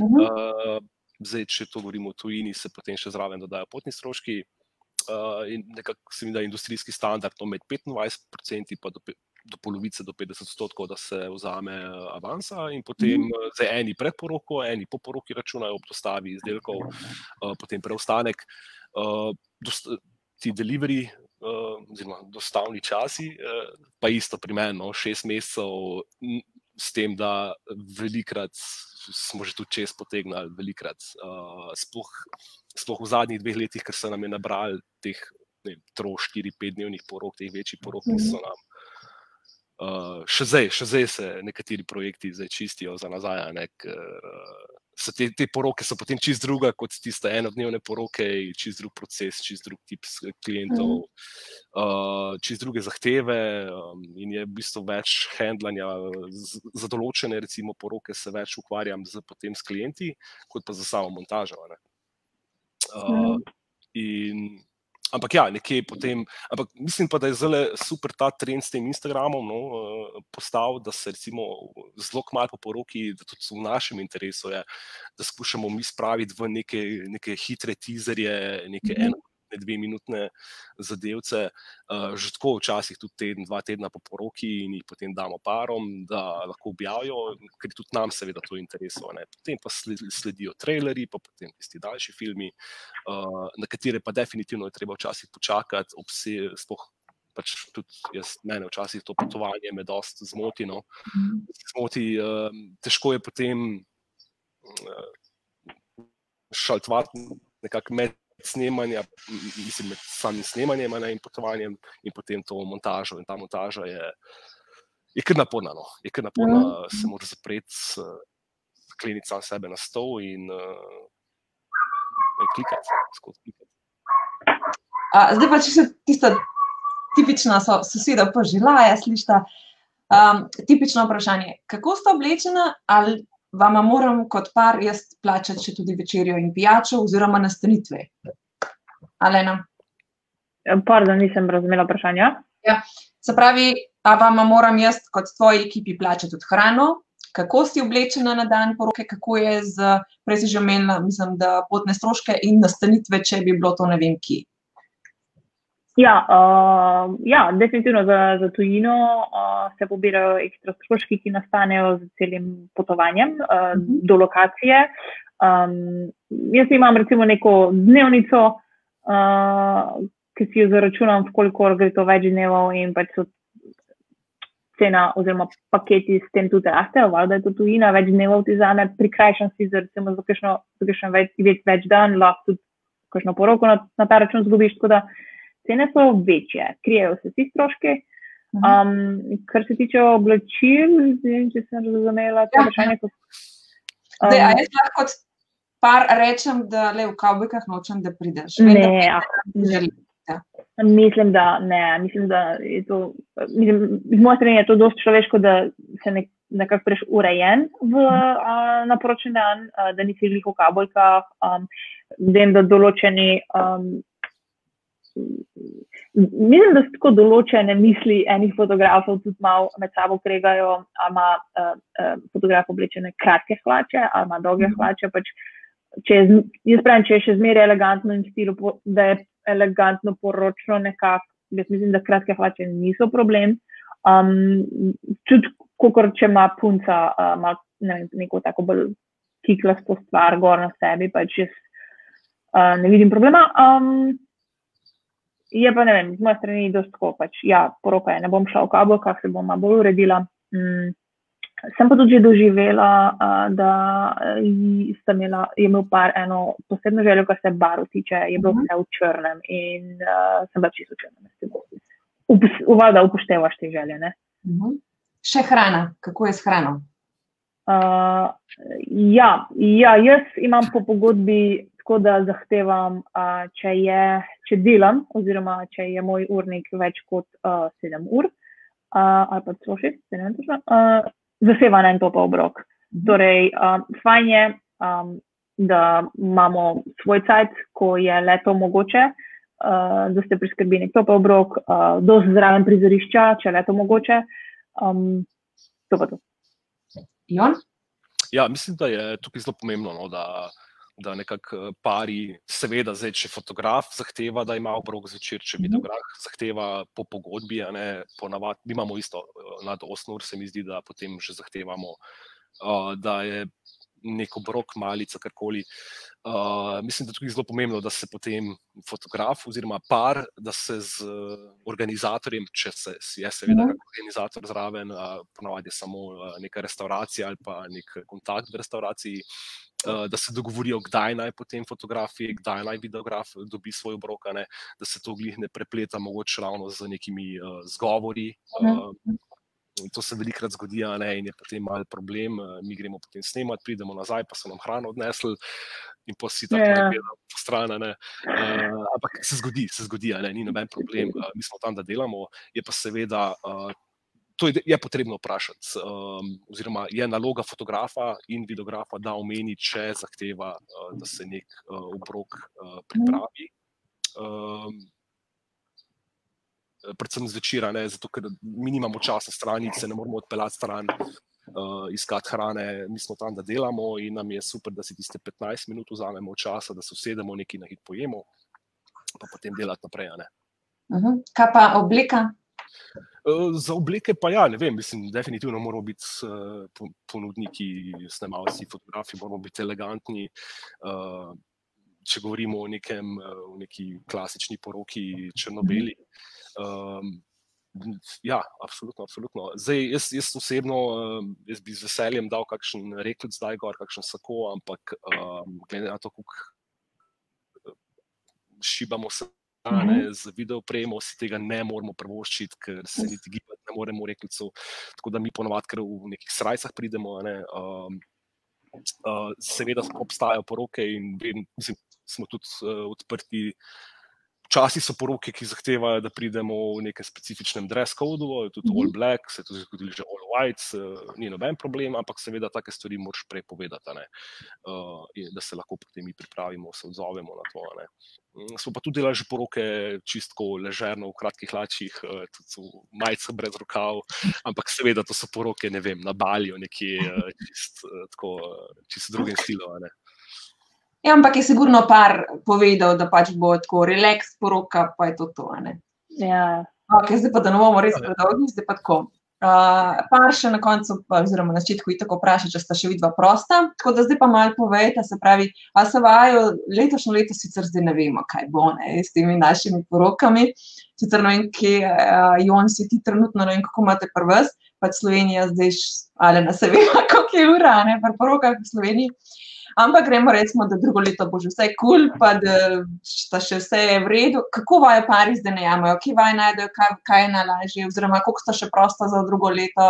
Mm -hmm. uh, zdaj, če to govorimo o tujini, se potem še zraven dodajo potni stroški. Uh, in nekako se mi da industrijski standard, to med 25% in do, do polovice, do 50 odstotkov, da se vzame avansa, in potem mm. za eni pred poroko, eni po poroki računajo ob dostavi izdelkov, uh, potem preostanek. Uh, ti delivery, uh, oziroma dostavni časi, uh, pa isto pri meni, no, šest mesecev, s tem, da velikrat smo že tu čez potegnili, velikrat. Uh, sploh, sploh v zadnjih dveh letih, ker se nam je nabral teh troj, štiri, pet dnevnih porok, teh večjih porok, ki so nam. Uh, še, zdaj, še zdaj se nekateri projekti čistijo za nazaj. Ne, ker, uh, te, te poroke so potem čist druga kot tiste enodnevne poroke, čist drug proces, čist drug tip klientov, uh, čist druge zahteve um, in je v bistvu več handlanja. Za določene, recimo, poroke se več ukvarjam z, potem, s klienti, kot pa za samo montažo. Uh, in Ampak ja, nekje potem. Ampak mislim pa, da je zelo super ta trend s tem Instagramom no, eh, postal, da se recimo zelo malo po poroki, da tudi v našem interesu je, da skušamo mi spraviti v neke, neke hitre teaserje, neke mm -hmm. eno dve minutne zadevce, uh, že tako včasih tudi teden, dva tedna po poroki in jih potem damo parom, da lahko objavijo, ker tudi nam seveda to interesuje. Potem pa sledijo traileri, pa potem tisti daljši filmi, uh, na katere pa definitivno je treba včasih počakati, sploh. Pač tudi jaz, mene včasih to potovanje me dosta zmoti. No. zmoti uh, težko je potem uh, šaltvati nekako med snemanja, mislim, med samim snemanjem in potovanjem, in potem to montažo. In ta montaža je, je kar naporna. No. Je kar naporna, mm. se mora zapreti, skleniti sam sebe na stol in, in klikati. klikati. A, zdaj pa, če se tista tipična so, soseda požila, jaz slišta. Um, tipično vprašanje, kako sta oblečena, ali vam moram kot par jaz plačati še tudi večerjo in pijačo oziroma nastanitve? Alena? Pardon, nisem razumela vprašanja. Ja, se pravi, a vam moram jaz kot tvoji ekipi plačati tudi hrano, kako si oblečena na dan poroke, kako je z, prej si že omenila, mislim, da potne stroške in nastanitve, če bi bilo to ne vem ki. Ja, uh, ja, definitivno za, za tujino uh, se pobirajo ekstra stroški, ki nastanejo z celim potovanjem uh, uh -huh. do lokacije. Um, jaz imam recimo neko dnevnico, uh, ki si jo zaračunam, koliko gre to več dnevov in pač so cena oziroma paketi s tem tudi rastejo, valjda je to tujina, več dnevov ti zame, prikrajšam si za recimo za kakšno več, več, več dan, lahko tudi kakšno poroko na, na ta račun zgubiš, tako da cene so večje, krijejo se ti stroški. Mhm. Um, kar se tiče oblačil, vem, če sem razumela to ja. vprašanje. Um, Zdaj, jaz lahko kot par rečem, da le v kavbojkah nočem, da prideš. Ne, ne, ne. Mislim, da ne. Mislim, da je to, mislim, z moje strani je to dosti človeško, da se nek, nekako preš urejen v, a, na poročni dan, a, da nisi žih v kabojkah. Vem, da določeni. Um, Mislim, da so tako določene misli enih fotografov tudi malo med sabo kregajo, ali ima uh, uh, fotograf oblečene kratke hlače, ali ima dolge hlače. Pač, če je, jaz pravim, če je še zmeraj elegantno in stilo, da je elegantno, poročno, nekako. Jaz mislim, da kratke hlače niso problem. Um, Čuti, kot če ima punca, uh, ima ne vem, neko tako bolj kiklasto stvar, gor na sebi, pač jaz uh, ne vidim problema. Um, je pa ne vem, z moje strani je dosto, pač ja, poroka je, ne bom šla v kabo, kak se bom bolj uredila. Um, Sem pa tudi doživela, da imela, je imel par eno posebno željo, kar se barv tiče, je bilo mhm. vse v črnem in uh, sem pač čisto v črnem. Uvada upoštevaš te želje. Ne? Mhm. Še hrana, kako je s hrano? Uh, ja, ja, jaz imam po pogodbi tako, da zahtevam, uh, če, je, če delam, oziroma če je moj urnik več kot uh, 7 ur, uh, ali pa celo 6, ne vem točno. Uh, zaseva en topel obrok. Mhm. Torej, um, fajn je, um, da imamo svoj cajt, ko je leto mogoče, uh, da ste priskrbeli topel obrok, uh, do zraven prizorišča, če je leto mogoče. Um, to pa to. Jon? Ja, mislim, da je tukaj zelo pomembno, no, da da nekako eh, pari, seveda, zdaj, če fotograf zahteva, da ima obrok zvečer, če Mhm. videograf zahteva po pogodbi, a ne po navadi, mi imamo isto eh, nad 8 ur, se mi zdi, da potem že zahtevamo, uh, da je nek obrok, malica, karkoli. Uh, mislim, da je tudi zelo pomembno, da se potem fotograf oziroma par, da se z organizatorjem, če se je seveda kak organizator zraven, uh, ponavadi je samo uh, neka restauracija ali pa nek kontakt v restauraciji, uh, da se dogovorijo, kdaj naj potem fotografi, kdaj naj videograf dobi svoj obrok, ne, da se to glih ne prepleta mogoče ravno z nekimi uh, zgovori. Uh, To se velikokrat zgodi, ne, in je potem mal problem. eh, Mi gremo potem snemati, pridemo nazaj, pa so nam hrano odnesli, in pa si tako Ja. yeah. gledamo po stran. a ne. Uh, ampak se zgodi, se zgodi, ne, ni noben problem. Uh, mi smo tam, da delamo, je pa seveda. Uh, To je, je potrebno vprašati, um, oziroma je naloga fotografa in videografa, da omeni, če zahteva, uh, da se nek uh, obrok uh, pripravi. Um, predvsem zvečer, zato ker mi nimamo časa stranice, ne moramo odpeljati stran, uh, iskati hrane, mi smo tam, da delamo in nam je super, da si tiste 15 minut vzamemo časa, da se usedemo, nekaj na hit pojemo, pa potem delati naprej. Uh -huh. Kaj pa oblika? Uh, Za obleke pa ja, ne vem, mislim, definitivno moramo biti uh, po- ponudniki, snemalci, fotografi, moramo biti elegantni. Uh, če govorimo o nekem, uh, o neki klasični poroki, črnobeli. Um, ja, absolutno, absolutno. Zdaj, jaz, jaz osebno, um, jaz bi z veseljem dal kakšen rekord zdaj gor, kakšen sako, ampak um, glede na to, kako šibamo se. Ne, z videopremo si tega ne moremo privoščiti, ker se niti gibati ne moremo, reklico. Tako da mi ponovadi, ker v nekih srajcah pridemo. Ne, um, uh, seveda obstajajo poroke in vem, mislim, smo tudi uh, odprti Včasih so poroke, ki zahtevajo, da pridemo v nekem specifičnem dress kodu, tudi Mhm. all black, se je tudi zgodilo že all white, uh, ni noben problem, ampak seveda take stvari moraš prej povedati, uh, da se lahko potem mi pripravimo, se odzovemo na to. ne. Mm, Smo pa tudi delali že poroke čistko ležerno v kratkih hlačih, uh, tudi v majicah brez rokav, ampak seveda to so poroke, ne vem, na Balju, nekje uh, čist, uh, tako, čist a ne. Ja, ampak je sigurno par povedal, da pač bo tako relaks poroka, pa je to to. a ne. Ja. Okay, zdaj pa, da ne bomo res predolgi, zdaj pa tako. Uh, par še na koncu, pa, oziroma na začetku, je tako vprašati, če sta še vidva prosta. Tako da zdaj pa malo povejte, se pravi, a se vajo letošnjo leto, sicer zdaj ne vemo, kaj bo ne, s temi našimi porokami. Sicer ne vem, kje uh, Jon si ti trenutno, ne vem, kako imate prves, pač Slovenija zdaj, ali na se [LAUGHS] vemo, koliko je ura, ne, pri porokah v Sloveniji. Ampak gremo recimo, da drugo leto bo že vse kul, cool, pa da še vse v redu. Kako vajo pari zdaj najamajo, kje vaj najdejo, kaj, kaj je najlažje, oziroma koliko sta še prosta za drugo leto,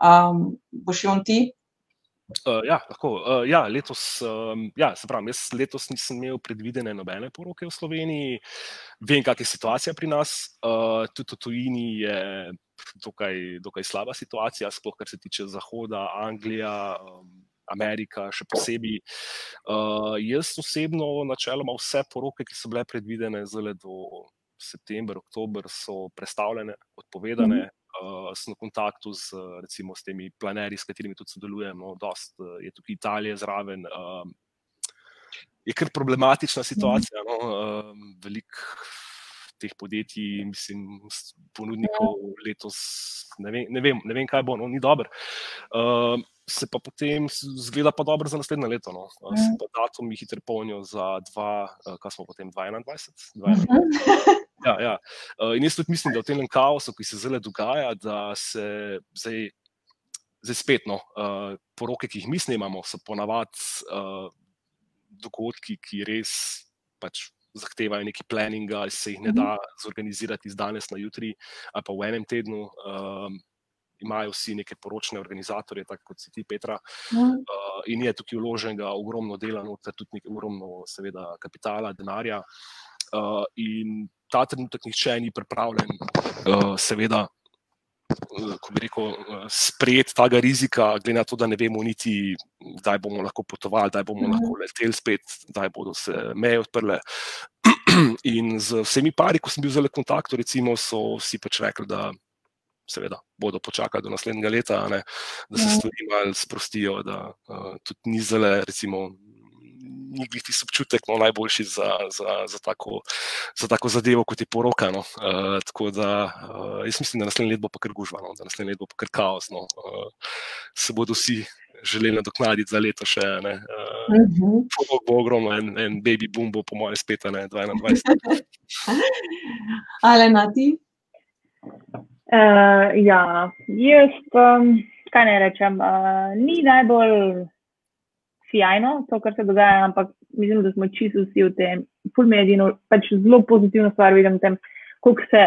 um, boš on ti? Uh, ja, lahko. Uh, ja, letos, um, ja, se pravi, jaz letos nisem imel predvidene nobene poroke v Sloveniji. Vem, kakšna je situacija pri nas. Uh, tudi v tujini je dokaj, dokaj slaba situacija, sploh kar se tiče Zahoda, Anglija. Um, Amerika, še posebej. Uh, jaz osebno, načeloma, vse poroke, ki so bile predvidene zelo do septembra, oktober, so prestavljene, odpovedane. Mm -hmm. Uh, sem v kontaktu z, recimo, s temi planerji, s katerimi tudi sodelujem, no, dost, uh, je tukaj Italija zraven. Um, je kar problematična situacija. No, um, Veliko teh podjetij, mislim, ponudnikov letos, ne vem, ne vem, ne vem kaj bo, no, ni dobro. Um, se pa potem zgleda pa dobro za naslednje leto. No. Se pa datumi hitro polnijo za dva, uh, kaj smo potem, 2021. 2021. [LAUGHS] Ja, ja. Uh, in jaz tudi mislim, da v tem kaosu, ki se zdaj dogaja, da se zdaj, zdaj spet, no, uh, poroke, ki jih mi snemamo, so ponavadi uh, dogodki, ki res pač zahtevajo neki planning, ali se jih ne da zorganizirati iz danes na jutri, ali pa v enem tednu. Um, imajo vsi neke poročne organizatorje, tako kot si ti, Petra. Uh, in je tukaj vloženega ogromno dela, noter tudi nekaj ogromno, seveda, kapitala, denarja. Uh, in ta trenutek nihče ni pripravljen, uh, seveda, ko bi rekel, sprejeti tega rizika, glede na to, da ne vemo niti, kdaj bomo lahko potovali, kdaj bomo Mhm. lahko leteli spet, kdaj bodo se meje odprle. [CLEARS THROAT] In z vsemi pari, ko sem bil zelo v kontaktu, recimo, so vsi pač rekli, da seveda bodo počakali do naslednjega leta, a ne, da se Ja. stvari malo sprostijo, da uh, tudi ni zele, recimo, ni glih tisti občutek no, najboljši za, za, za, tako, za tako zadevo, kot je poroka. No. Uh, tako da uh, jaz mislim, da naslednje leto bo pa kar gužvano, da naslednje leto bo pa kar kaos. No. Uh, se bodo vsi želeli nadoknaditi za leto še. Ne. Uh, Mhm. Porok bo ogromno, en, en baby boom bo po mojem spet, ne, 21. Ali na ti? Uh, ja, jaz, um, kaj naj rečem, uh, ni najbolj sjajno to, kar se dogaja, ampak mislim, da smo čisto vsi v tem, ful medijno, pač zelo pozitivno stvar vidim v tem, koliko se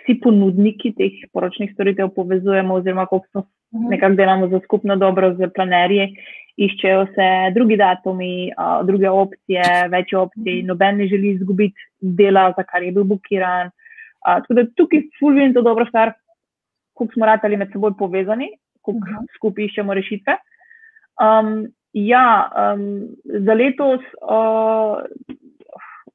vsi ponudniki teh poročnih storitev povezujemo, oziroma koliko smo nekako delamo za skupno dobro z planerji, iščejo se drugi datumi, uh, druge opcije, več opcij, noben ne želi izgubiti dela, za kar je bil blokiran. Uh, tako da tukaj ful vidim to dobro stvar, koliko smo ratali med seboj povezani, koliko Mhm. skupaj iščemo rešitve. Um, ja, um, za letos uh,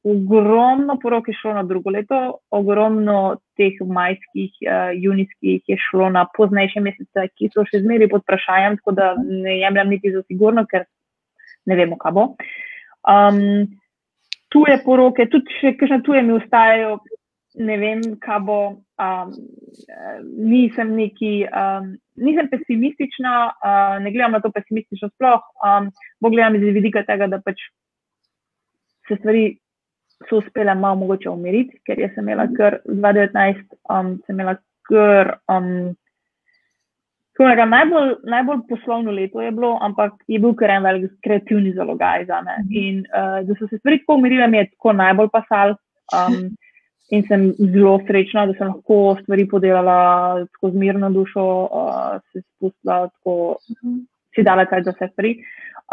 ogromno porok je šlo na drugo leto, ogromno teh majskih, uh, junijskih je šlo na poznejše mesece, ki so še zmeraj pod vprašanjem, tako da ne jemljem niti za sigurno, ker ne vemo, kaj bo. Um, tuje poroke, tudi še kakšne tuje mi ustajajo, ne vem, kaj bo. Um, nisem neki, um, nisem pesimistična, uh, ne gledam na to pesimistično sploh, um, bo gledam iz vidika tega, da pač se stvari so uspele malo mogoče umiriti, ker jaz sem imela kar 2019, um, sem imela kar. Um, Kvega, najbolj, najbolj poslovno leto je bilo, ampak je bil kar en velik kreativni zalogaj za me. In uh, da so se stvari tako umirile, mi je tako najbolj pasal. Um, in sem zelo srečna, da sem lahko stvari podelala tako z mirno dušo, uh, se spustila, tako si dala kaj za vse stvari.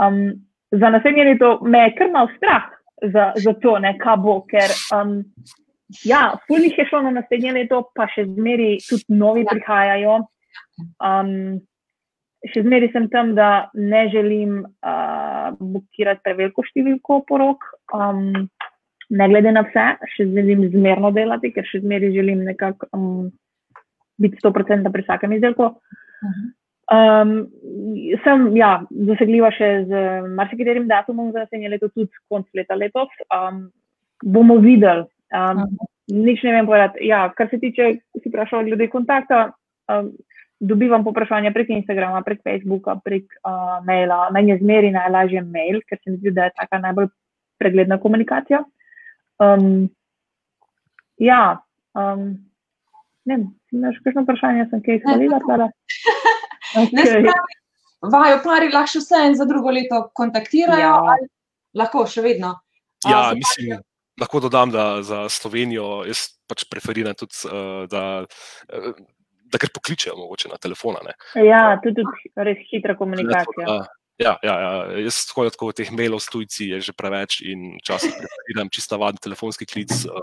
Um, za naslednje leto me je kar mal strah, za, za to, ne, kaj bo. Ker, um, ja, fulnih je šlo na naslednje leto, pa še zmeri tudi novi Ja. prihajajo. Um, še zmeri sem tam, da ne želim uh, blokirati preveliko številko porok. Um, ne glede na vse, še želim zmerno delati, ker še zmeri želim nekako um, biti 100% pri vsakem izdelku. Um, sem ja, dosegljiva še z marsikaterim datumom za naslednje leto, tudi konc leta letos. Um, bomo videli. Um, nič ne vem povedati. Ja, kar se tiče, si vprašal glede kontakta, um, dobivam poprašanja prek Instagrama, prek Facebooka, prek uh, maila. Meni je zmeri najlažje mail, ker se mi zdi, da je taka najbolj pregledna komunikacija. Um, ja, um, ne vem, imaš kakšno vprašanje, sem kaj [LAUGHS] Okej. spravi, vajo pari lahko še vse en za drugo leto kontaktirajo, Ja. ali lahko še vedno. A, Ja, se mislim, lahko dodam, da za Slovenijo jaz pač preferiram tudi, uh, da, uh, da kar pokličejo mogoče na telefona. Ne. Ja, tudi res hitra komunikacija. Da, Ja, ja, ja, jaz tako, tako teh mailov s tujci je že preveč in včasih preferiram čisto navaden telefonski klic, uh,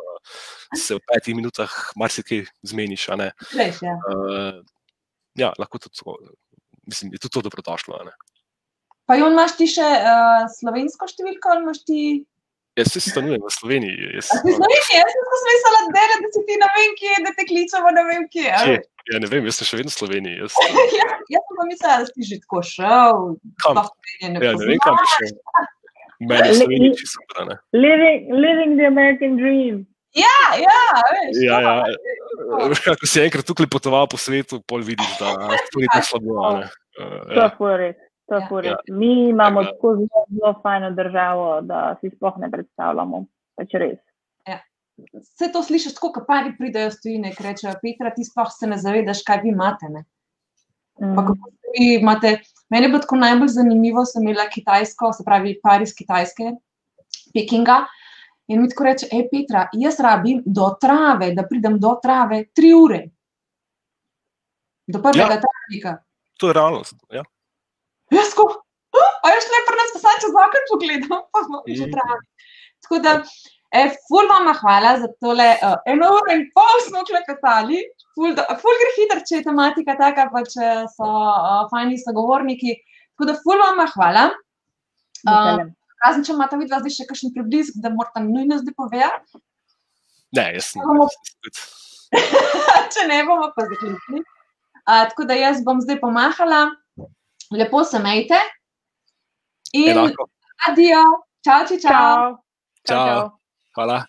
se v petih minutah marsikaj zmeniš. Glejš, ja. Uh, ja, lahko tudi tako, mislim, je tudi to dobrodošlo. Pa jo imaš ti še uh, slovensko številko ali imaš ti? Jaz se stanujem v Sloveniji. Jaz, A si slovenski, jaz sem smislila, da si ti ne vem kje, da te kličemo ne vem kje. Kje? Ja, ne vem, jaz sem še vedno v Sloveniji. Jaz, [LAUGHS] Ja, jaz sem pa mislila, da si že tako šel. Kam? ne ja, ne vem, kam bi šel. Meni je Slovenija čisto super. a ne. Living, living the American dream. Ja, ja, veš. Ja, ja. pa je Veš, Ko si enkrat tukaj potoval po svetu, pol vidiš, da [LAUGHS] to ni tako slabo. To je ja. res. Je Ja. ful Ja. res. Mi imamo Ja. tako zelo, zelo fajno državo, da si sploh ne predstavljamo. Pač res. Vse to slišiš, tako kot pari pridejo s tujine, ki rečejo, Petra, ti sploh se ne zavedaš, kaj vi imate. Ne? Pa Mm. kako ste vi imate, meni je bilo tako najbolj zanimivo, sem imela kitajsko, se pravi par iz Kitajske, Pekinga. In mi tako reče, hej Petra, jaz rabim do trave, da pridem do trave tri ure. Do prvega ja. travnika. To je realnost. Ja. Jaz ko, a jaz lepo nas pa sad čez okno pogledam, pa smo že travi. Tako da, e, ful vam hvala za tole uh, eno uro in pol smo klepetali. Ful, do- ful gre hitro, če je tematika taka, pa če so uh, fajni sogovorniki. Tako da, ful vam hvala. veseljem. Razen, če imate vidva zdaj še kakšen približek, da morate nujno zdaj povedati. Ne, jaz sem. Bomo- jaz [LAUGHS] sem- [LAUGHS] če ne bomo pa zaključili. Uh, tako da jaz bom zdaj pomahala, lepo se majte. In adijo, čau, čau. čau. Čau. Čau. Hvala.